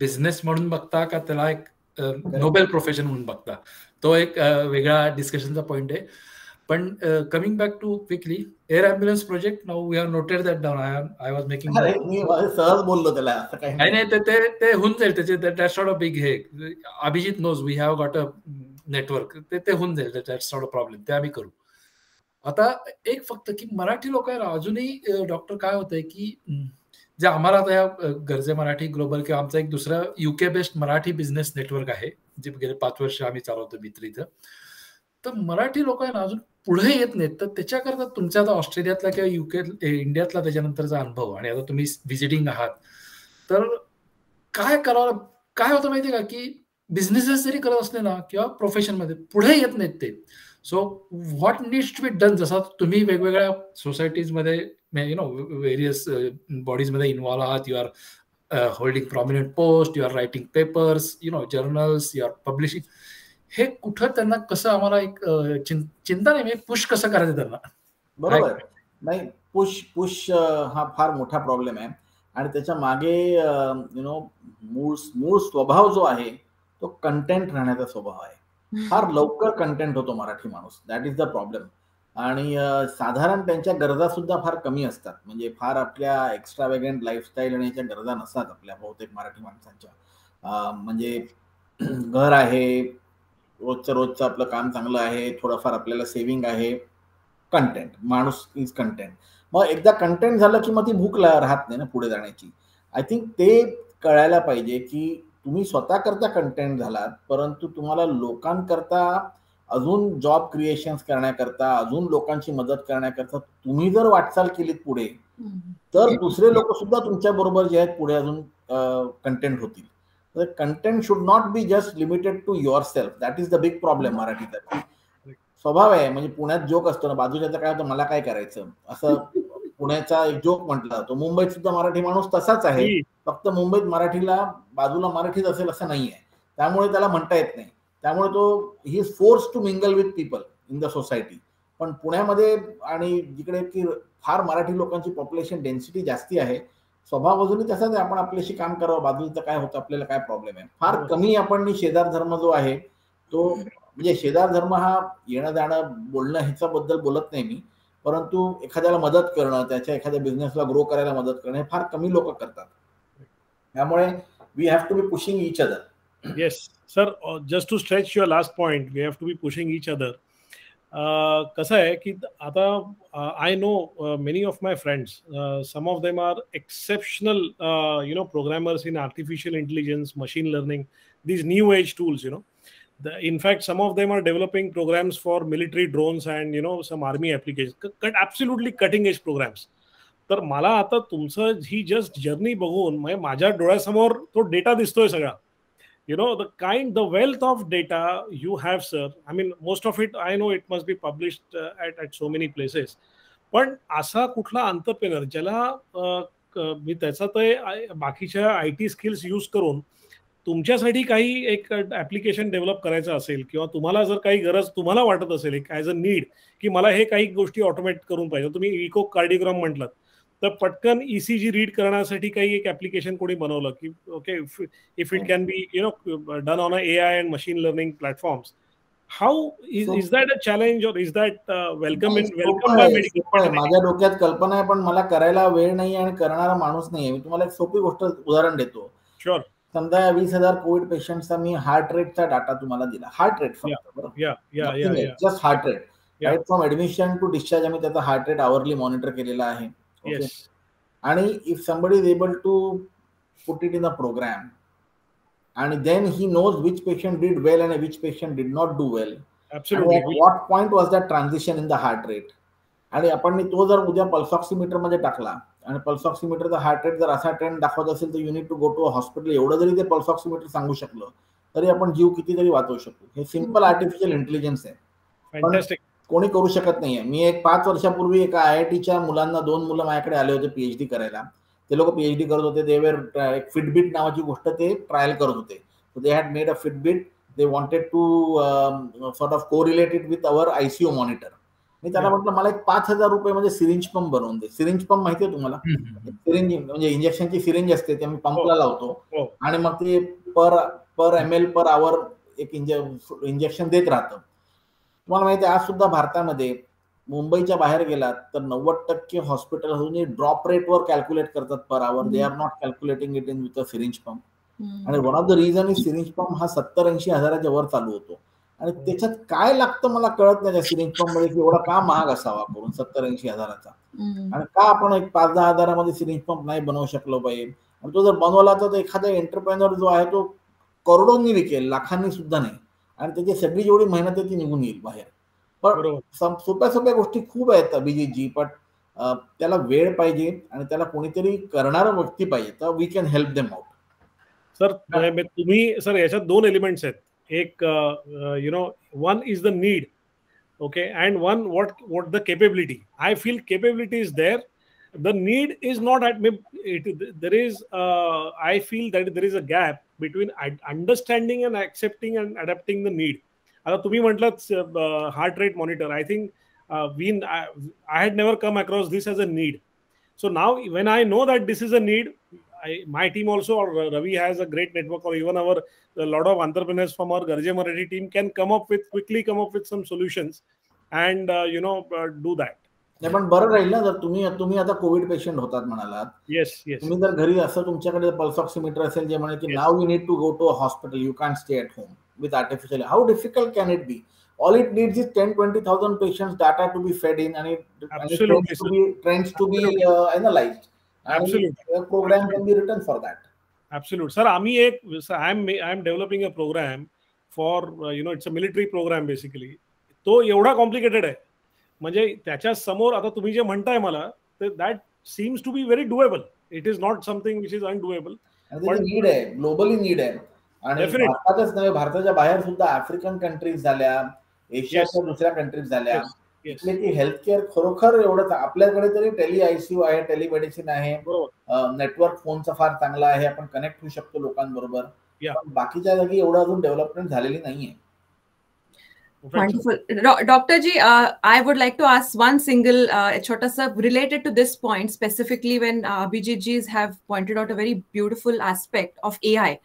business म्हणून बघता का त्याला एक नोबेल प्रोफेशन म्हणून बघता? तो एक वेगळा डिस्कशनचा पॉइंट आहे. पण coming back to quickly air ambulance project now we have noted that down I I was making सहज बोललो त्याला नाही नाही. ते ते होऊन जाईल त्याचे दॅट ऑफ बिग हे. Abhijit knows we have got a network ते ते होऊन जाईल दॅट सॉर्ट ऑफ प्रॉब्लेम ते आम्ही करू. आता एक फक्त की मराठी लोक अजूनही डॉक्टर काय होतंय की जे आम्हाला आता या गरजे मराठी ग्लोबल किंवा आमचा एक दुसरा UK based Marathi business network आहे जे गेले पाच वर्ष आम्ही चालवतो मित्र इथं. तर मराठी लोक आहे ना अजून पुढे येत नाहीत. तर त्याच्याकरता तुमच्या आता ऑस्ट्रेलियातला किंवा युके इंडियातला त्याच्यानंतरचा अनुभव आणि आता तुम्ही व्हिजिटिंग आहात. तर काय करावं काय होतं माहिती का की बिझनेसेस जरी करत असले ना किंवा प्रोफेशनमध्ये पुढे येत नाहीत ते. So what needs to be done जसा तुम्ही वेगवेगळ्या सोसायटीजमध्ये यु नो वेरियस बॉडीजमध्ये इन्व्हॉल्व आहात. You are holding prominent post you are writing papers you know journals you are publishing हे कुठं त्यांना कसं आम्हाला एक चिंता नाही पुश कसं करायचं त्यांना? बरोबर. नाही पुश पुश हा फार मोठा प्रॉब्लेम आहे. आणि त्याच्यामागे यु नो मूळ मूळ स्वभाव जो आहे तो कंटेंट राहण्याचा स्वभाव आहे. फार लवकर कंटेंट होतो मराठी माणूस. दॅट इज द प्रॉब्लेम आणि साधारण त्यांच्या गरजा सुद्धा फार कमी असतात. म्हणजे फार आपल्या एक्स्ट्रा वेगंट लाईफस्टाईल आणि याच्या गरजा नसतात आपल्या बहुतेक मराठी माणसांच्या. म्हणजे घर आहे रोजचं रोजचं आपलं काम चांगलं आहे थोडंफार आपल्याला सेव्हिंग आहे. कंटेंट माणूस इज कंटेंट मग एकदा कंटेंट झालं की मग ती भूक राहत नाही ना पुढे जाण्याची. आय थिंक ते कळायला पाहिजे की तुम्ही स्वतः करता कंटेंट झालात परंतु तुम्हाला लोकांकरता अजून जॉब क्रिएशन्स करण्याकरता अजून लोकांची मदत करण्याकरता तुम्ही जर वाटचाल केलीत पुढे तर दुसरे लोक सुद्धा तुमच्या बरोबर जे आहेत पुढे अजून कंटेंट होतील. Content should not be just limited to yourself that is the big problem मराठीत स्वभाव आहे म्हणजे पुण्यात जोक असतो ना बाजूच्या काय होतं मला काय करायचं? असं पुण्याचा एक जोक म्हटला जातो. मुंबईत सुद्धा मराठी माणूस तसाच आहे. फक्त मुंबईत मराठीला बाजूला मराठीच असेल असं नाही आहे त्यामुळे त्याला म्हणता येत नाही. त्यामुळे तो he is force to mingle with people in the society पण पुण्यामध्ये आणि जिकडे की फार मराठी लोकांची पॉप्युलेशन डेन्सिटी जास्ती आहे स्वभाव अजूनही तसाच आहे. आपण आपल्याशी काम करावं. बाजूचं काय होतं आपल्याला काय प्रॉब्लेम आहे? फार कमी आपण शेजार धर्म जो आहे तो म्हणजे शेजार धर्म हा येणं जाणं बोलणं ह्याच्याबद्दल बोलत नाही मी. परंतु एखाद्याला मदत करणं त्याच्या एखाद्या बिझनेसला ग्रो करायला मदत करणं हे फार कमी लोक करतात. त्यामुळे we have to be pushing each other yes sir just to stretch your last point we have to be pushing each other कसं आहे की आता I know many of my friends some of them are exceptional you know programmers in artificial intelligence machine learning these new age tools you know in fact some of them are developing programs for military drones and you know some army application cut absolutely cutting edge programs तर मला आता तुमचं ही just journey बघून म्हणजे माझ्या डोळ्यासमोर तो डेटा दिसतोय सगळा. You know the kind the wealth of data you have sir i mean most of it i know it must be published uh, at, at so many places. पण असा कुठला अंतरप्रेनर ज्याला मी त्याचा तर बाकीच्या आय टी स्किल्स यूज करून तुमच्यासाठी काही एक ऍप्लिकेशन डेव्हलप करायचं असेल किंवा तुम्हाला जर काही गरज तुम्हाला वाटत असेल एक ॲज अ नीड की मला हे काही गोष्टी ऑटोमेट करून पाहिजे तुम्ही इको कार्डिग्राम म्हटलं तर पटकन ईसीजी रीड करण्यासाठी काही एक ऍप्लिकेशन कोणी बनवलं की okay if it can be you know done on a A I and machine learning platforms how is is that a challenge or is that welcome in welcome माझ्या डोक्यात कल्पना आहे पण मला करायला वेळ नाही आणि करणारा माणूस नाही मी तुम्हाला एक सोपी गोष्ट उदाहरण देतो. शुअर समजा वीस हजार कोविड पेशंटचा मी हार्ट रेटचा डाटा तुम्हाला दिला. Heart rate just heart rate right from admission to discharge आम्ही त्याचा हार्ट रेट आवरली मॉनिटर केलेला आहे. आणि if somebody is able to put it in a program and then he knows which patient did well and which patient did not do well. Absolutely. And at what point was that transition in the heart rate? आणि आपण तो जर उद्या पल्सॉक्सिमीटरमध्ये टाकला आणि पल्सॉक्सिमीटरचा heart rate जर असा trend दाखवत असेल तर you need to go to hospital एवढं जरी ते पल्सॉक्सिमीटर सांगू शकलं तरी आपण जीव किती तरी वाचवू शकतो हे सिंपल आर्टिफिशियल इंटेलिजन्स आहे. कोणी करू शकत नाहीये. मी एक पाच वर्षापूर्वी एका आय आय टीच्या मुलांना दोन मुलं माझ्याकडे आले होते पीएचडी करायला. ते लोक पीएचडी करत होते. ते वेर एक फिटबीट नावाची गोष्ट ते ट्रायल करत होते. They had made a Fitbit they wanted to sort of correlated with our ICU monitor मी त्याला म्हटलं मला एक पाच हजार रुपये म्हणजे सिरिंज पंप बनवून दे. सिरिंज पंप माहिती आहे तुम्हाला? सिरिंज म्हणजे इंजेक्शनची सिरिंज असते. ते मी पंपला हो. लावतो. हो. आणि मग ते per per M L per hour एक इंजेक्शन देत राहतं. तुम्हाला माहिती आहे आज सुद्धा भारतामध्ये मुंबईच्या बाहेर गेलात तर नव्वद टक्के हॉस्पिटल ड्रॉप रेटवर कॅल्क्युलेट करतात per hour they are not calculating it in with a syringe pump आणि one of the reason is syringe pump हा सत्तर ऐंशी हजाराच्या वर चालू होतो. आणि त्याच्यात काय लागतं मला कळत नाही त्या सिरिंज पंपमध्ये की एवढा का महाग असावा करून सत्तर ऐंशी हजाराचा. आणि का आपण एक पाच दहा हजारामध्ये सिरिंज पंप नाही बनवू शकलो पाहिजे आणि तो जर बनवला तर एखादा एंटरप्रेनर जो आहे तो करोडोंनी विकेल लाखांनी सुद्धा नाही. आणि त्याची सगळी जेवढी मेहनत आहे ती निघून येईल बाहेर. पण सोप्या सोप्या गोष्टी खूप आहेत अभिजितजी पण त्याला वेळ पाहिजे आणि त्याला कोणीतरी करणारा व्यक्ती पाहिजे तर we can help them out sir तुम्ही सर याच्यात दोन एलिमेंट्स आहेत. एक you know one is the need okay and one what what the capability I feel capability is there the need is not at it, there is uh, i feel that there is a gap between understanding and accepting and adapting the need आता तुम्ही म्हटलं heart rate monitor I think we I had never come across this as a need so now when i know that this is a need I, my team also or ravi has a great network or even our a lot of entrepreneurs from our garje marathi team can come up with quickly come up with some solutions and uh, you know uh, do that नाही पण बरं राहील ना जर तुम्ही तुम्ही आता Covid patient होतात म्हणालात. तुम्ही जर घरी असं तुमच्याकडे पल्स ऑक्सिमीटर असेल जे म्हणाल की now you need to go to hospital you can stay at home with artificial how difficult can it be all it need is ten twenty thousand patient data to be fed in आणि trends to be analyse program be return for that absolute sir आम्ही एक I am developing a program for you know it's a military program basically तो एवढा complicated आहे. म्हणजे त्याच्यासमोर आता तुम्ही जे म्हणताय मला तर that seems to be very doable it is not something which is undoable need आहे ग्लोबली नीड आहे. आणि भारतातच नव्हे भारताच्या बाहेर सुद्धा आफ्रिकन कंट्रीज झाल्या एशियाच्या दुसऱ्या कंट्रीज झाल्या. इथले की हेल्थ केअर खरोखर एवढं आपल्याकडे तरी टेली आयसीयू आहे टेलिमेडिसिन आहे. नेटवर्क फोनचा फार चांगला आहे आपण कनेक्ट होऊ शकतो लोकांबरोबर. बाकीच्या जागी एवढं अजून डेव्हलपमेंट झालेली नाहीये. Wonderful. Dr. Ji, uh, I would like to ask one single uh, chota sir related to this point, specifically when uh, BGGs have pointed out a very beautiful aspect of AI.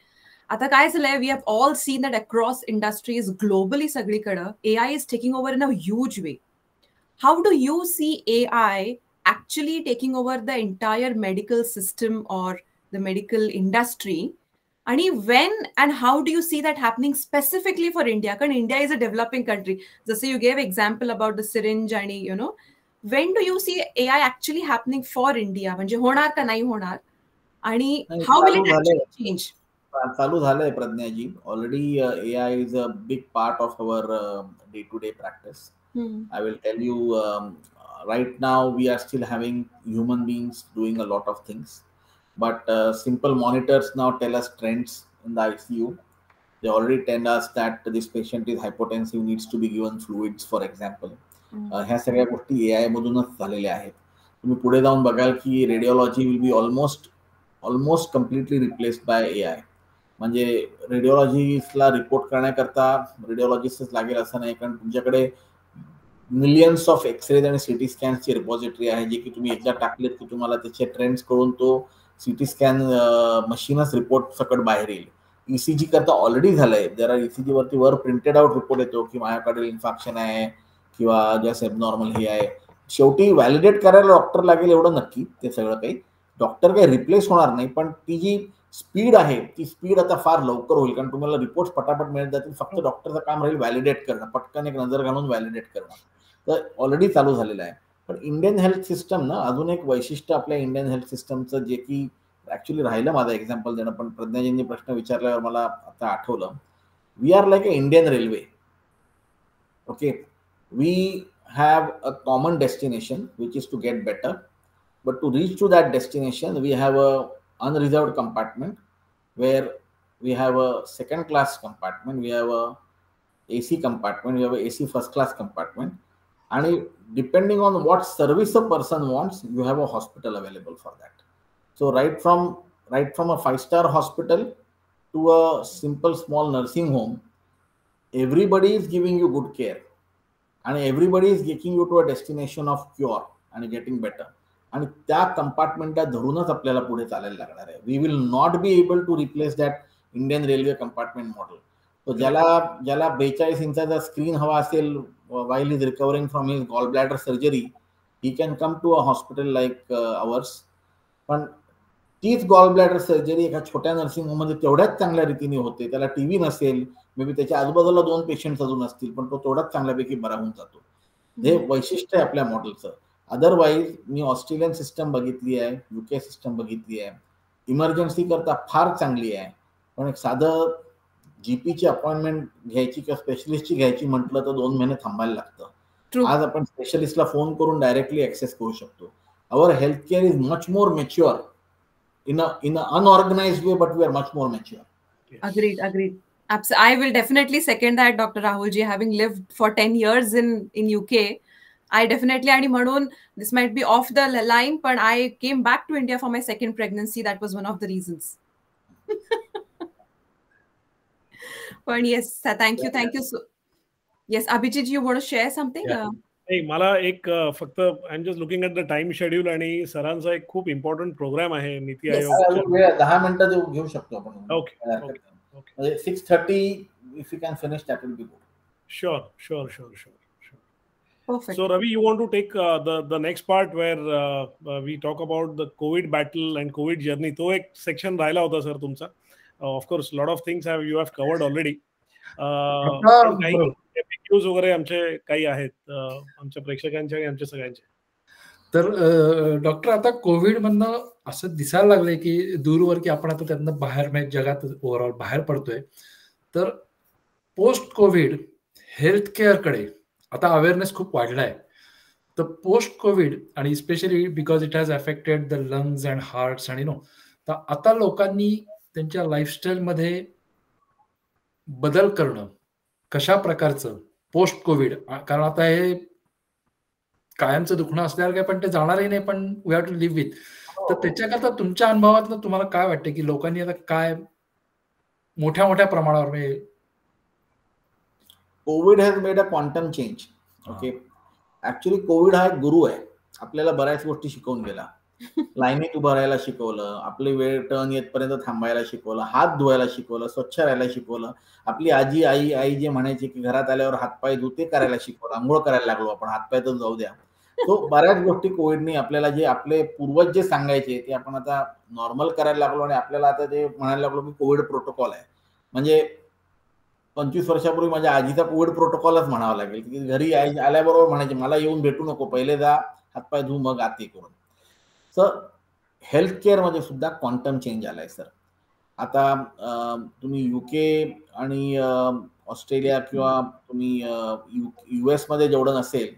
At the we have all seen that across industries globally, Saglikada, AI is taking over in a huge way. How do you see AI actually taking over the entire medical system or the medical industry? आणि when and how do you see that happening specifically for India कारण India is a developing country जसं you gave example about the syringe आणि you know when do you see A I actually happening for India म्हणजे होणार का नाही होणार? आणि how will it change चालू झालंय. Pragyaji. Already A I is a big part of our day to day practice I will tell you right now we are still having human beings doing a lot of things but uh, simple monitors now tell us trends in the ICU. They already tell us that this patient is hypotensive, needs to be given fluids, for example. ह्या सगळ्या गोष्टी ए I मधूनच झालेल्या आहेत तुम्ही पुढे जाऊन बघाल की radiology will be almost almost completely replaced by A I म्हणजे रेडिओलॉजीला रिपोर्ट करण्याकरता रेडिओलॉजिस्टच लागेल असं नाही कारण तुमच्याकडे मिलियन्स ऑफ एक्सरेज आणि सिटी स्कॅन्सची रिपॉझिटरी आहे जे की तुम्ही एकदा टाकलेत की तुम्हाला त्याचे ट्रेंड्स कळून तो सिटी स्कॅन मशीनच रिपोर्ट सकट बाहेर येईल. ईसीजी करता ऑलरेडी झालंय. जरा ईसीजी वरती वर प्रिंटेड आउट रिपोर्ट येतो की माझ्याकडे इन्फेक्शन आहे किंवा जस्ट एबनॉर्मल हे आहे. शेवटी व्हॅलिडेट करायला डॉक्टर लागेल एवढं नक्की ते सगळं काही. डॉक्टर काही रिप्लेस होणार नाही पण ती जी स्पीड आहे ती स्पीड आता फार लवकर होईल. कारण तुम्हाला रिपोर्ट पटापट मिळत जातील. फक्त डॉक्टरचं काम राहील व्हॅलिडेट करणं. पटकन एक नज़र घालून व्हॅलिडेट करणं. तर ऑलरेडी चालू झालेलं आहे. पण इंडियन हेल्थ सिस्टम ना अजून एक वैशिष्ट्य आपल्या इंडियन हेल्थ सिस्टमचं जे की ऍक्च्युली राहिलं माझं एक्झाम्पल देणं पण प्रज्ञाजींनी प्रश्न विचारल्यावर मला आता आठवलं. We are like a Indian railway okay we have a common destination which is to get better but to reach to that destination we have a unreserved compartment where we have a second class compartment we have a A C compartment we have a A C first class compartment And depending on what service a person wants, you have a hospital available for that. So right from right from a five-star hospital to a simple small nursing home, everybody is giving you good care. And everybody is taking you to a destination of cure and getting better. आणि त्या कंपार्टमेंटला धरूनच आपल्याला पुढे चालायला लागणार आहे we will not be able to replace that Indian railway compartment model तो ज्याला ज्याला बेचाळीस इंचाचा स्क्रीन हवा असेल while is recovering from his gall bladder surgery he can come to a hospital like ours पण तीच गॉल ब्लॅडर सर्जरी एका छोट्या नर्सिंग होममध्ये तेवढ्याच चांगल्या रीतीने होते. त्याला टीव्ही नसेल मे बी त्याच्या आजूबाजूला दोन पेशंट अजून असतील पण तो तेवढाच चांगल्यापैकी बरा होऊन जातो. हे वैशिष्ट्य आहे आपल्या मॉडेलचं अदरवाईज मी ऑस्ट्रेलियन सिस्टम बघितली आहे युके सिस्टम बघितली आहे. इमर्जन्सी करता फार चांगली आहे. पण एक साधं जीपीची अपॉइंटमेंट घ्यायची किंवा स्पेशलिस्टची घ्यायची म्हटलं तर दोन महिने थांबायला लागतं आज आपण स्पेशलिस्टला फोन करून डायरेक्टली ऍक्सेस करू शकतो our health care is much more mature in a in a unorganised way but we are much more mature agreed agreed i will definitely second that dr rahulji having lived for 10 years in in uk i definitely आणि म्हणून this might be off the line but i came back to india for my second pregnancy that was one of the reasons पण yes thank you thank you so yes Abhijit you want share something नाही मला एक फक्त I am just looking at the time schedule आणि सरांचा एक खूप important programme आहे नीती आयोग. दहा मिनिटं घेऊ शकतो आपण. Okay six thirty if you can finish that will be good sure sure sure sure Perfect. So, Ravi, you want to take uh, the the next part where uh, uh, we talk about the COVID battle and COVID journey. तो एक section राहिला होता sir तुमचा. Of course lot of things have you have covered already वगैरे आमचे काही आहेत. आमच्या प्रेक्षकांचे आणि आमच्या सगळ्यांचे. तर डॉक्टर आता कोविड मधनं असं दिसायला लागलंय की दूरवर की आपण आता त्यांना बाहेर म्हणजे जगात ओव्हरऑल बाहेर पडतोय. तर पोस्ट कोविड हेल्थ केअरकडे आता अवेअरनेस खूप वाढलाय. तर पोस्ट कोविड आणि specially because it has affected the lungs and hearts आणि नो तर आता लोकांनी त्यांच्या लाईफस्टाईलमध्ये बदल करणं कशा प्रकारचं पोस्ट कोविड कारण आता हे कायमचं दुखणं असल्यावर काय पण ते जाणारही नाही पण we have to live with तर त्याच्याकरता तुमच्या अनुभवातलं तुम्हाला काय वाटतं की लोकांनी आता काय मोठ्या मोठ्या प्रमाणावर COVID has made a quantum change okay actually COVID हा एक गुरु आहे. आपल्याला बऱ्याच गोष्टी शिकवून गेला. लाईनीत उभं राहायला शिकवलं आपली वेळ टर्न येतपर्यंत थांबायला शिकवलं हात धुवायला शिकवलं स्वच्छ राहायला शिकवलं आपली आजी आई आई जे म्हणायची की घरात आल्यावर हातपाय धुते करायला शिकवलं आंघोळ करायला लागलो आपण हातपाय तर जाऊ द्या. तो बऱ्याच गोष्टी कोविडने आपल्याला जे आपले पूर्वज जे सांगायचे ते आपण आता नॉर्मल करायला लागलो आणि आपल्याला आता ते म्हणायला लागलो की कोविड प्रोटोकॉल आहे. म्हणजे पंचवीस वर्षापूर्वी माझ्या आजीचा कोविड प्रोटोकॉलच म्हणावा लागेल की घरी आल्याबरोबर म्हणायचे मला येऊन भेटू नको पहिले जा हातपाय धू मग आते करून. सर हेल्थकेअरमध्ये सुद्धा क्वांटम चेंज आलाय सर आता तुम्ही युके आणि ऑस्ट्रेलिया किंवा तुम्ही यू यू एसमध्ये जेवढं नसेल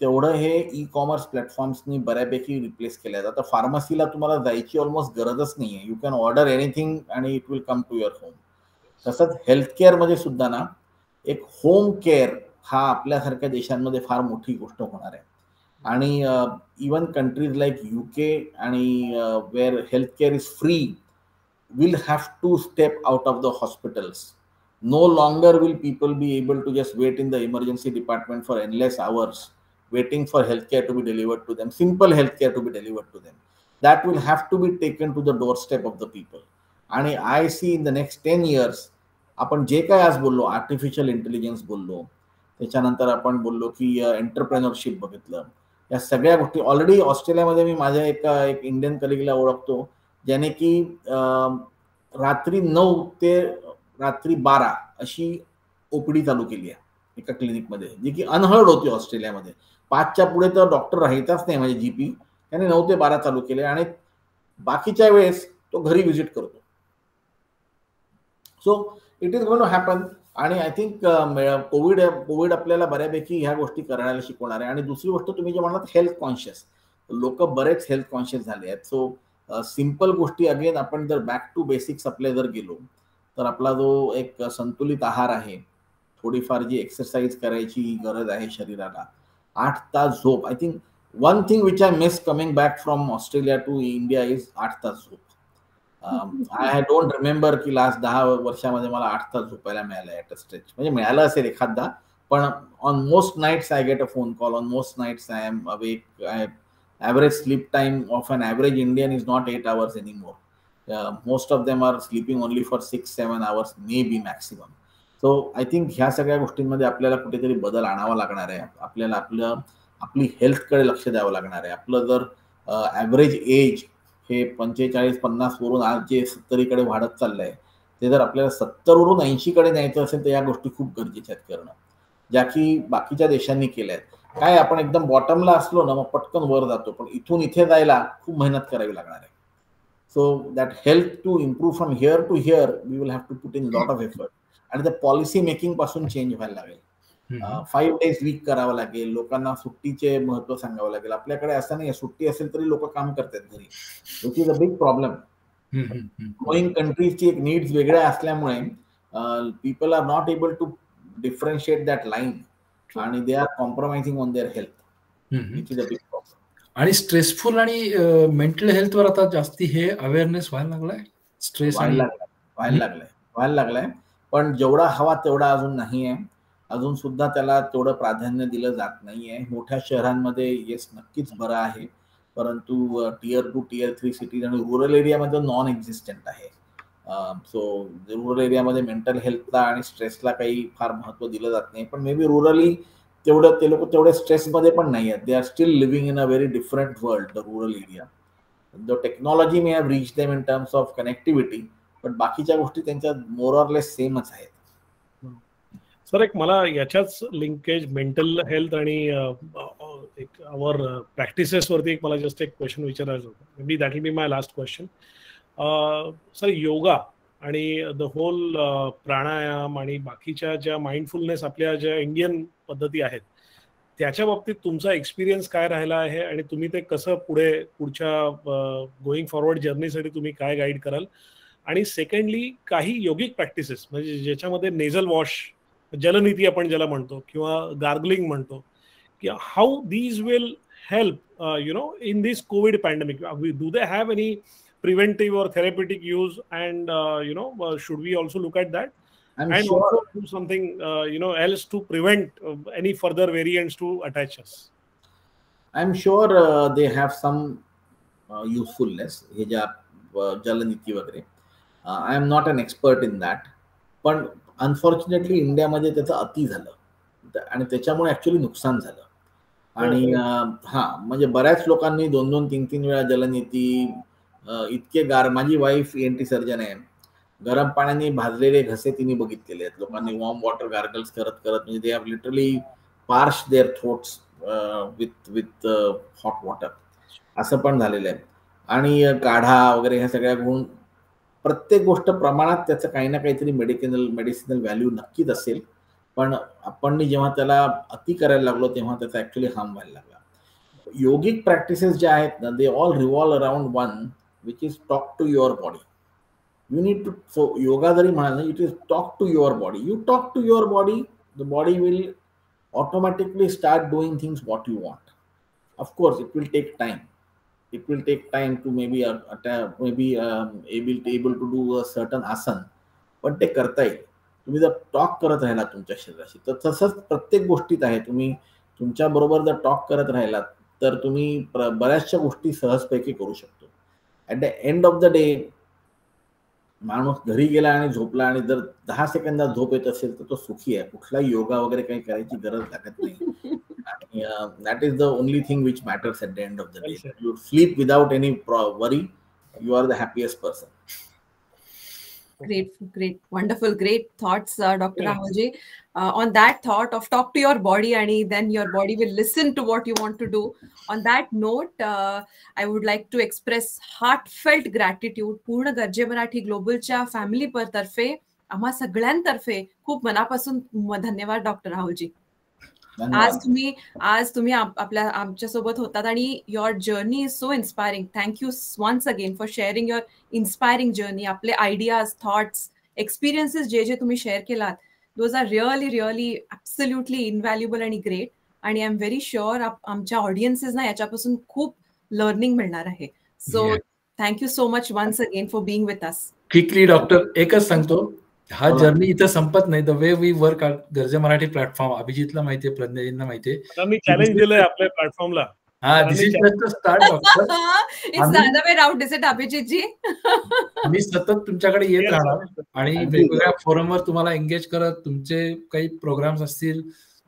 तेवढं हे ई कॉमर्स प्लॅटफॉर्म्सनी बऱ्यापैकी रिप्लेस केलं आता फार्मसीला तुम्हाला जायची ऑलमोस्ट गरजच नाही आहे यू कॅन ऑर्डर एनिथिंग आणि it will come to your home तसंच हेल्थकेअरमध्ये सुद्धा ना एक होम केअर हा आपल्यासारख्या देशांमध्ये फार मोठी गोष्ट होणार आहे. आणि even countries like U K आणि where health care is free will have to step out of the hospitals no longer will people be able to just wait in the emergency department for endless hours waiting for healthcare to be delivered to them simple healthcare to be delivered to them that will have to be taken to the doorstep of the people आणि I see in the next ten years आपण जे काय आज बोललो artificial intelligence बोललो त्याच्यानंतर आपण बोललो की एंटरप्रेनरशिप बघितलं या सगळ्या गोष्टी. ऑलरेडी ऑस्ट्रेलियामध्ये मी माझ्या एका एक इंडियन कलिगला ओळखतो ज्याने की रात्री नऊ ते रात्री बारा अशी ओपीडी चालू केली आहे एका क्लिनिकमध्ये जी की अनहर्ड होती ऑस्ट्रेलियामध्ये. पाचच्या पुढे तर डॉक्टर राहायचाच नाही म्हणजे जी पी त्याने नऊ ते बारा चालू केले आणि बाकीच्या वेळेस तो घरी व्हिजिट करतो. सो इट इज गोन टू हॅपन आणि आय थिंक कोविड कोविड आपल्याला बऱ्यापैकी ह्या गोष्टी करायला शिकवणार आहे. आणि दुसरी गोष्ट तुम्ही जे म्हणाल हेल्थ कॉन्शियस लोक बरेच हेल्थ कॉन्शियस झाले आहेत. सो सिंपल गोष्टी अगेन आपण जर बॅक टू बेसिक्स आपल्या जर गेलो तर आपला जो एक संतुलित आहार आहे थोडीफार जी एक्सरसाइज करायची गरज आहे शरीराला आठ तास झोप. I think one thing which I miss coming back from Australia to India is आठ तास झोप. आय डोंट रिमेंबर की लास्ट दहा वर्षामध्ये मला आठ तास झोपायला मिळालं ॲट अ स्ट्रेच म्हणजे मिळालं असेल एखादा पण on most nights I get a phone call on most nights I am awake I average sleep time of an average Indian is not eight hours any more most of them are sleeping only for six seven hours may be maximum so I think ह्या सगळ्या गोष्टींमध्ये आपल्याला कुठेतरी बदल आणावा लागणार आहे. आपल्याला आपलं आपली हेल्थकडे लक्ष द्यावं लागणार आहे. आपलं जर uh, ॲव्हरेज एज हे पंचेचाळीस पन्नास वरून आज जे सत्तरीकडे वाढत चाललंय ते जर आपल्याला सत्तरवरून ऐंशीकडे न्यायचं असेल तर या गोष्टी खूप गरजेच्या आहेत करणं. ज्या की बाकीच्या देशांनी केल्या आहेत. काय आपण एकदम बॉटमला असलो ना मग पटकन वर जातो. पण इथून इथे जायला खूप मेहनत करावी लागणार आहे. So that help to improve from here to here we will have to put in lot of effort आणि त्या पॉलिसी मेकिंगपासून चेंज व्हायला लागेल. फाईव्ह डेज वीक करावं लागेल. लोकांना सुट्टीचे महत्त्व सांगावं लागेल. आपल्याकडे असं नाही सुट्टी असेल तरी लोक काम करतात घरी. Which is a big problem growing कंट्रीजची एक नीड्स वेगळ्या असल्यामुळे people are not able to differentiate that line आणि they are compromising on their health is a big problem आणि स्ट्रेसफुल आणि मेंटल हेल्थवर आता जास्ती हे अवेअरनेस व्हायला लागलाय? स्ट्रेस व्हायला लागलाय. व्हायला लागलाय. व्हायला लागलाय. पण जेवढा हवा तेवढा अजून नाही आहे अजून सुद्धा त्याला तेवढं प्राधान्य दिलं जात नाहीये. मोठ्या शहरांमध्ये येस नक्कीच बरं आहे. परंतु tier two tier three cities आणि रुरल एरियामध्ये नॉन एक्झिस्टंट आहे. सो रुरल एरियामध्ये मेंटल हेल्थला आणि स्ट्रेसला काही फार महत्त्व दिलं जात नाही. पण मे बी रुरली तेवढं ते लोक तेवढे स्ट्रेसमध्ये पण नाही आहेत they are still living in a very different world the rural area the technology may have reach them in terms of connectivity पण बाकीच्या गोष्टी त्यांच्या मोर ऑर लेस सेमच आहेत. सर एक मला याच्याच लिंकेज मेंटल हेल्थ आणि एक आवर प्रॅक्टिसेसवरती एक मला जस्ट एक क्वेश्चन विचारायचं होतं. May be that will be my last question sir yoga आणि द होल प्राणायाम आणि बाकीच्या ज्या माइंडफुलनेस आपल्या ज्या इंडियन पद्धती आहेत त्याच्या बाबतीत तुमचा एक्सपिरियन्स काय राहिला आहे आणि तुम्ही ते कसं पुढे पुढच्या गोईंग फॉरवर्ड जर्नीसाठी तुम्ही काय गाईड कराल? आणि सेकंडली काही योगिक प्रॅक्टिसेस म्हणजे ज्याच्यामध्ये नेझल वॉश जलनीती आपण ज्याला म्हणतो किंवा गार्गलिंग म्हणतो की how these will help you know in this COVID pandemic do they have any preventive or therapeutic use and uh, you know uh, should we also look at that I'm and sure. also do something uh, you know else to prevent uh, any further variants to attach us i'm sure uh, they have some uh, usefulness हे ज्या जलनीती वगैरे I am not an expert in that पण unfortunately इंडियामध्ये त्याचं अति झालं. आणि त्याच्यामुळे ऍक्च्युली नुकसान झालं. आणि हा म्हणजे बऱ्याच लोकांनी दोन दोन तीन तीन वेळा जलनीती इतके गार माझी वाईफ एन टी सर्जन आहे. गरम पाण्याने भाजलेले घसे तिने बघितलेले आहेत. लोकांनी वॉर्म वॉटर गार्गल्स करत करत म्हणजे they have literally parch their throats with with hot water असं पण झालेलं आहे. आणि काढा वगैरे ह्या सगळ्या गुण प्रत्येक गोष्ट प्रमाणात त्याचं काही ना काहीतरी मेडिकिनल मेडिसिनल व्हॅल्यू नक्कीच असेल. पण आपण जेव्हा त्याला अति करायला लागलो तेव्हा त्याचा ॲक्च्युली हार्म व्हायला लागला. योगिक प्रॅक्टिसेस ज्या आहेत ना they all revolve around one which is talk to your body you need to so yoga जरी म्हणाल it is talk to your body you talk to your body the body will automatically start doing things what you want of course it will take time it will take time to maybe uh, maybe um, able to able to do a certain asan. पण ते करता येईल तुम्ही जर talk करत राहिला तुमच्या शरीराशी तर तसंच प्रत्येक गोष्टीत आहे. तुम्ही तुमच्या बरोबर जर टॉक करत राहिलात तर तुम्ही बऱ्याचशा गोष्टी सहजपैकी करू शकतो. At the end of the day माणूस घरी गेला आणि झोपला आणि जर दहा सेकंदात झोप येत असेल तर तो सुखी आहे. कुठलाही योगा वगैरे काही करायची गरज लागत नाही. आणि that is the only thing which matters at the end of the day you sleep without any worry you are the happiest person great great wonderful great thoughts doctor Rahulji uh, on that thought of talk to your body and then your body will listen to what you want to do on that note uh, i would like to express heartfelt gratitude पूर्ण गरजे Marathi ग्लोबलच्या family पर तर्फे आम्हा सगळ्यांतर्फे खूप मनापासून धन्यवाद doctor Rahulji आज तुम्ही आज तुम्ही आपल्या आमच्यासोबत होतात आणि your journey is so inspiring thank you once again for sharing your inspiring journey आपले आयडियाज थॉट्स एक्सपिरियन्सेस जे जे तुम्ही शेअर केलात. Those are really really absolutely invaluable आणि ग्रेट आणि आय एम व्हेरी शुअर आमच्या ऑडियन्सेसना याच्यापासून खूप लर्निंग मिळणार आहे. So thank you so much once again for being with us quickly doctor एकच सांगतो. हा जर्नी इथं संपत नाही. द वे वी वर्क गरजे मराठी प्लॅटफॉर्म अभिजितला माहितीये प्रज्ञाजींना माहितीये. मी चॅलेंज दिलंय आपल्या प्लॅटफॉर्मला हा this is just start doctor Abhijit ji? मी सतत तुमच्याकडे येत राहणार आणि वेगवेगळ्या फोरमवर तुम्हाला एंगेज करत तुमचे काही प्रोग्राम्स असतील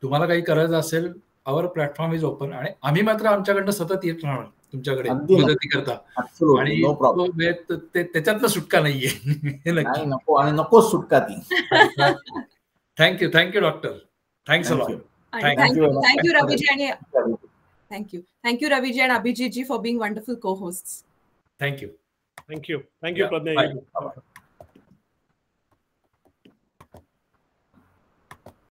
तुम्हाला काही करायचं असेल आवर प्लॅटफॉर्म इज ओपन आणि आम्ही मात्र आमच्याकडनं सतत येत राहणार. तुमच्याकडे मदती करता आणि त्याच्यातनं सुटका नाहीये. नको आणि नको सुटका ती. Thank you thank you doctor thanks a lot thank you thank you Ravi ji आणि thank you thank you Ravi ji आणि Abhijit ji for being wonderful co host thank you thank you thank you Pragya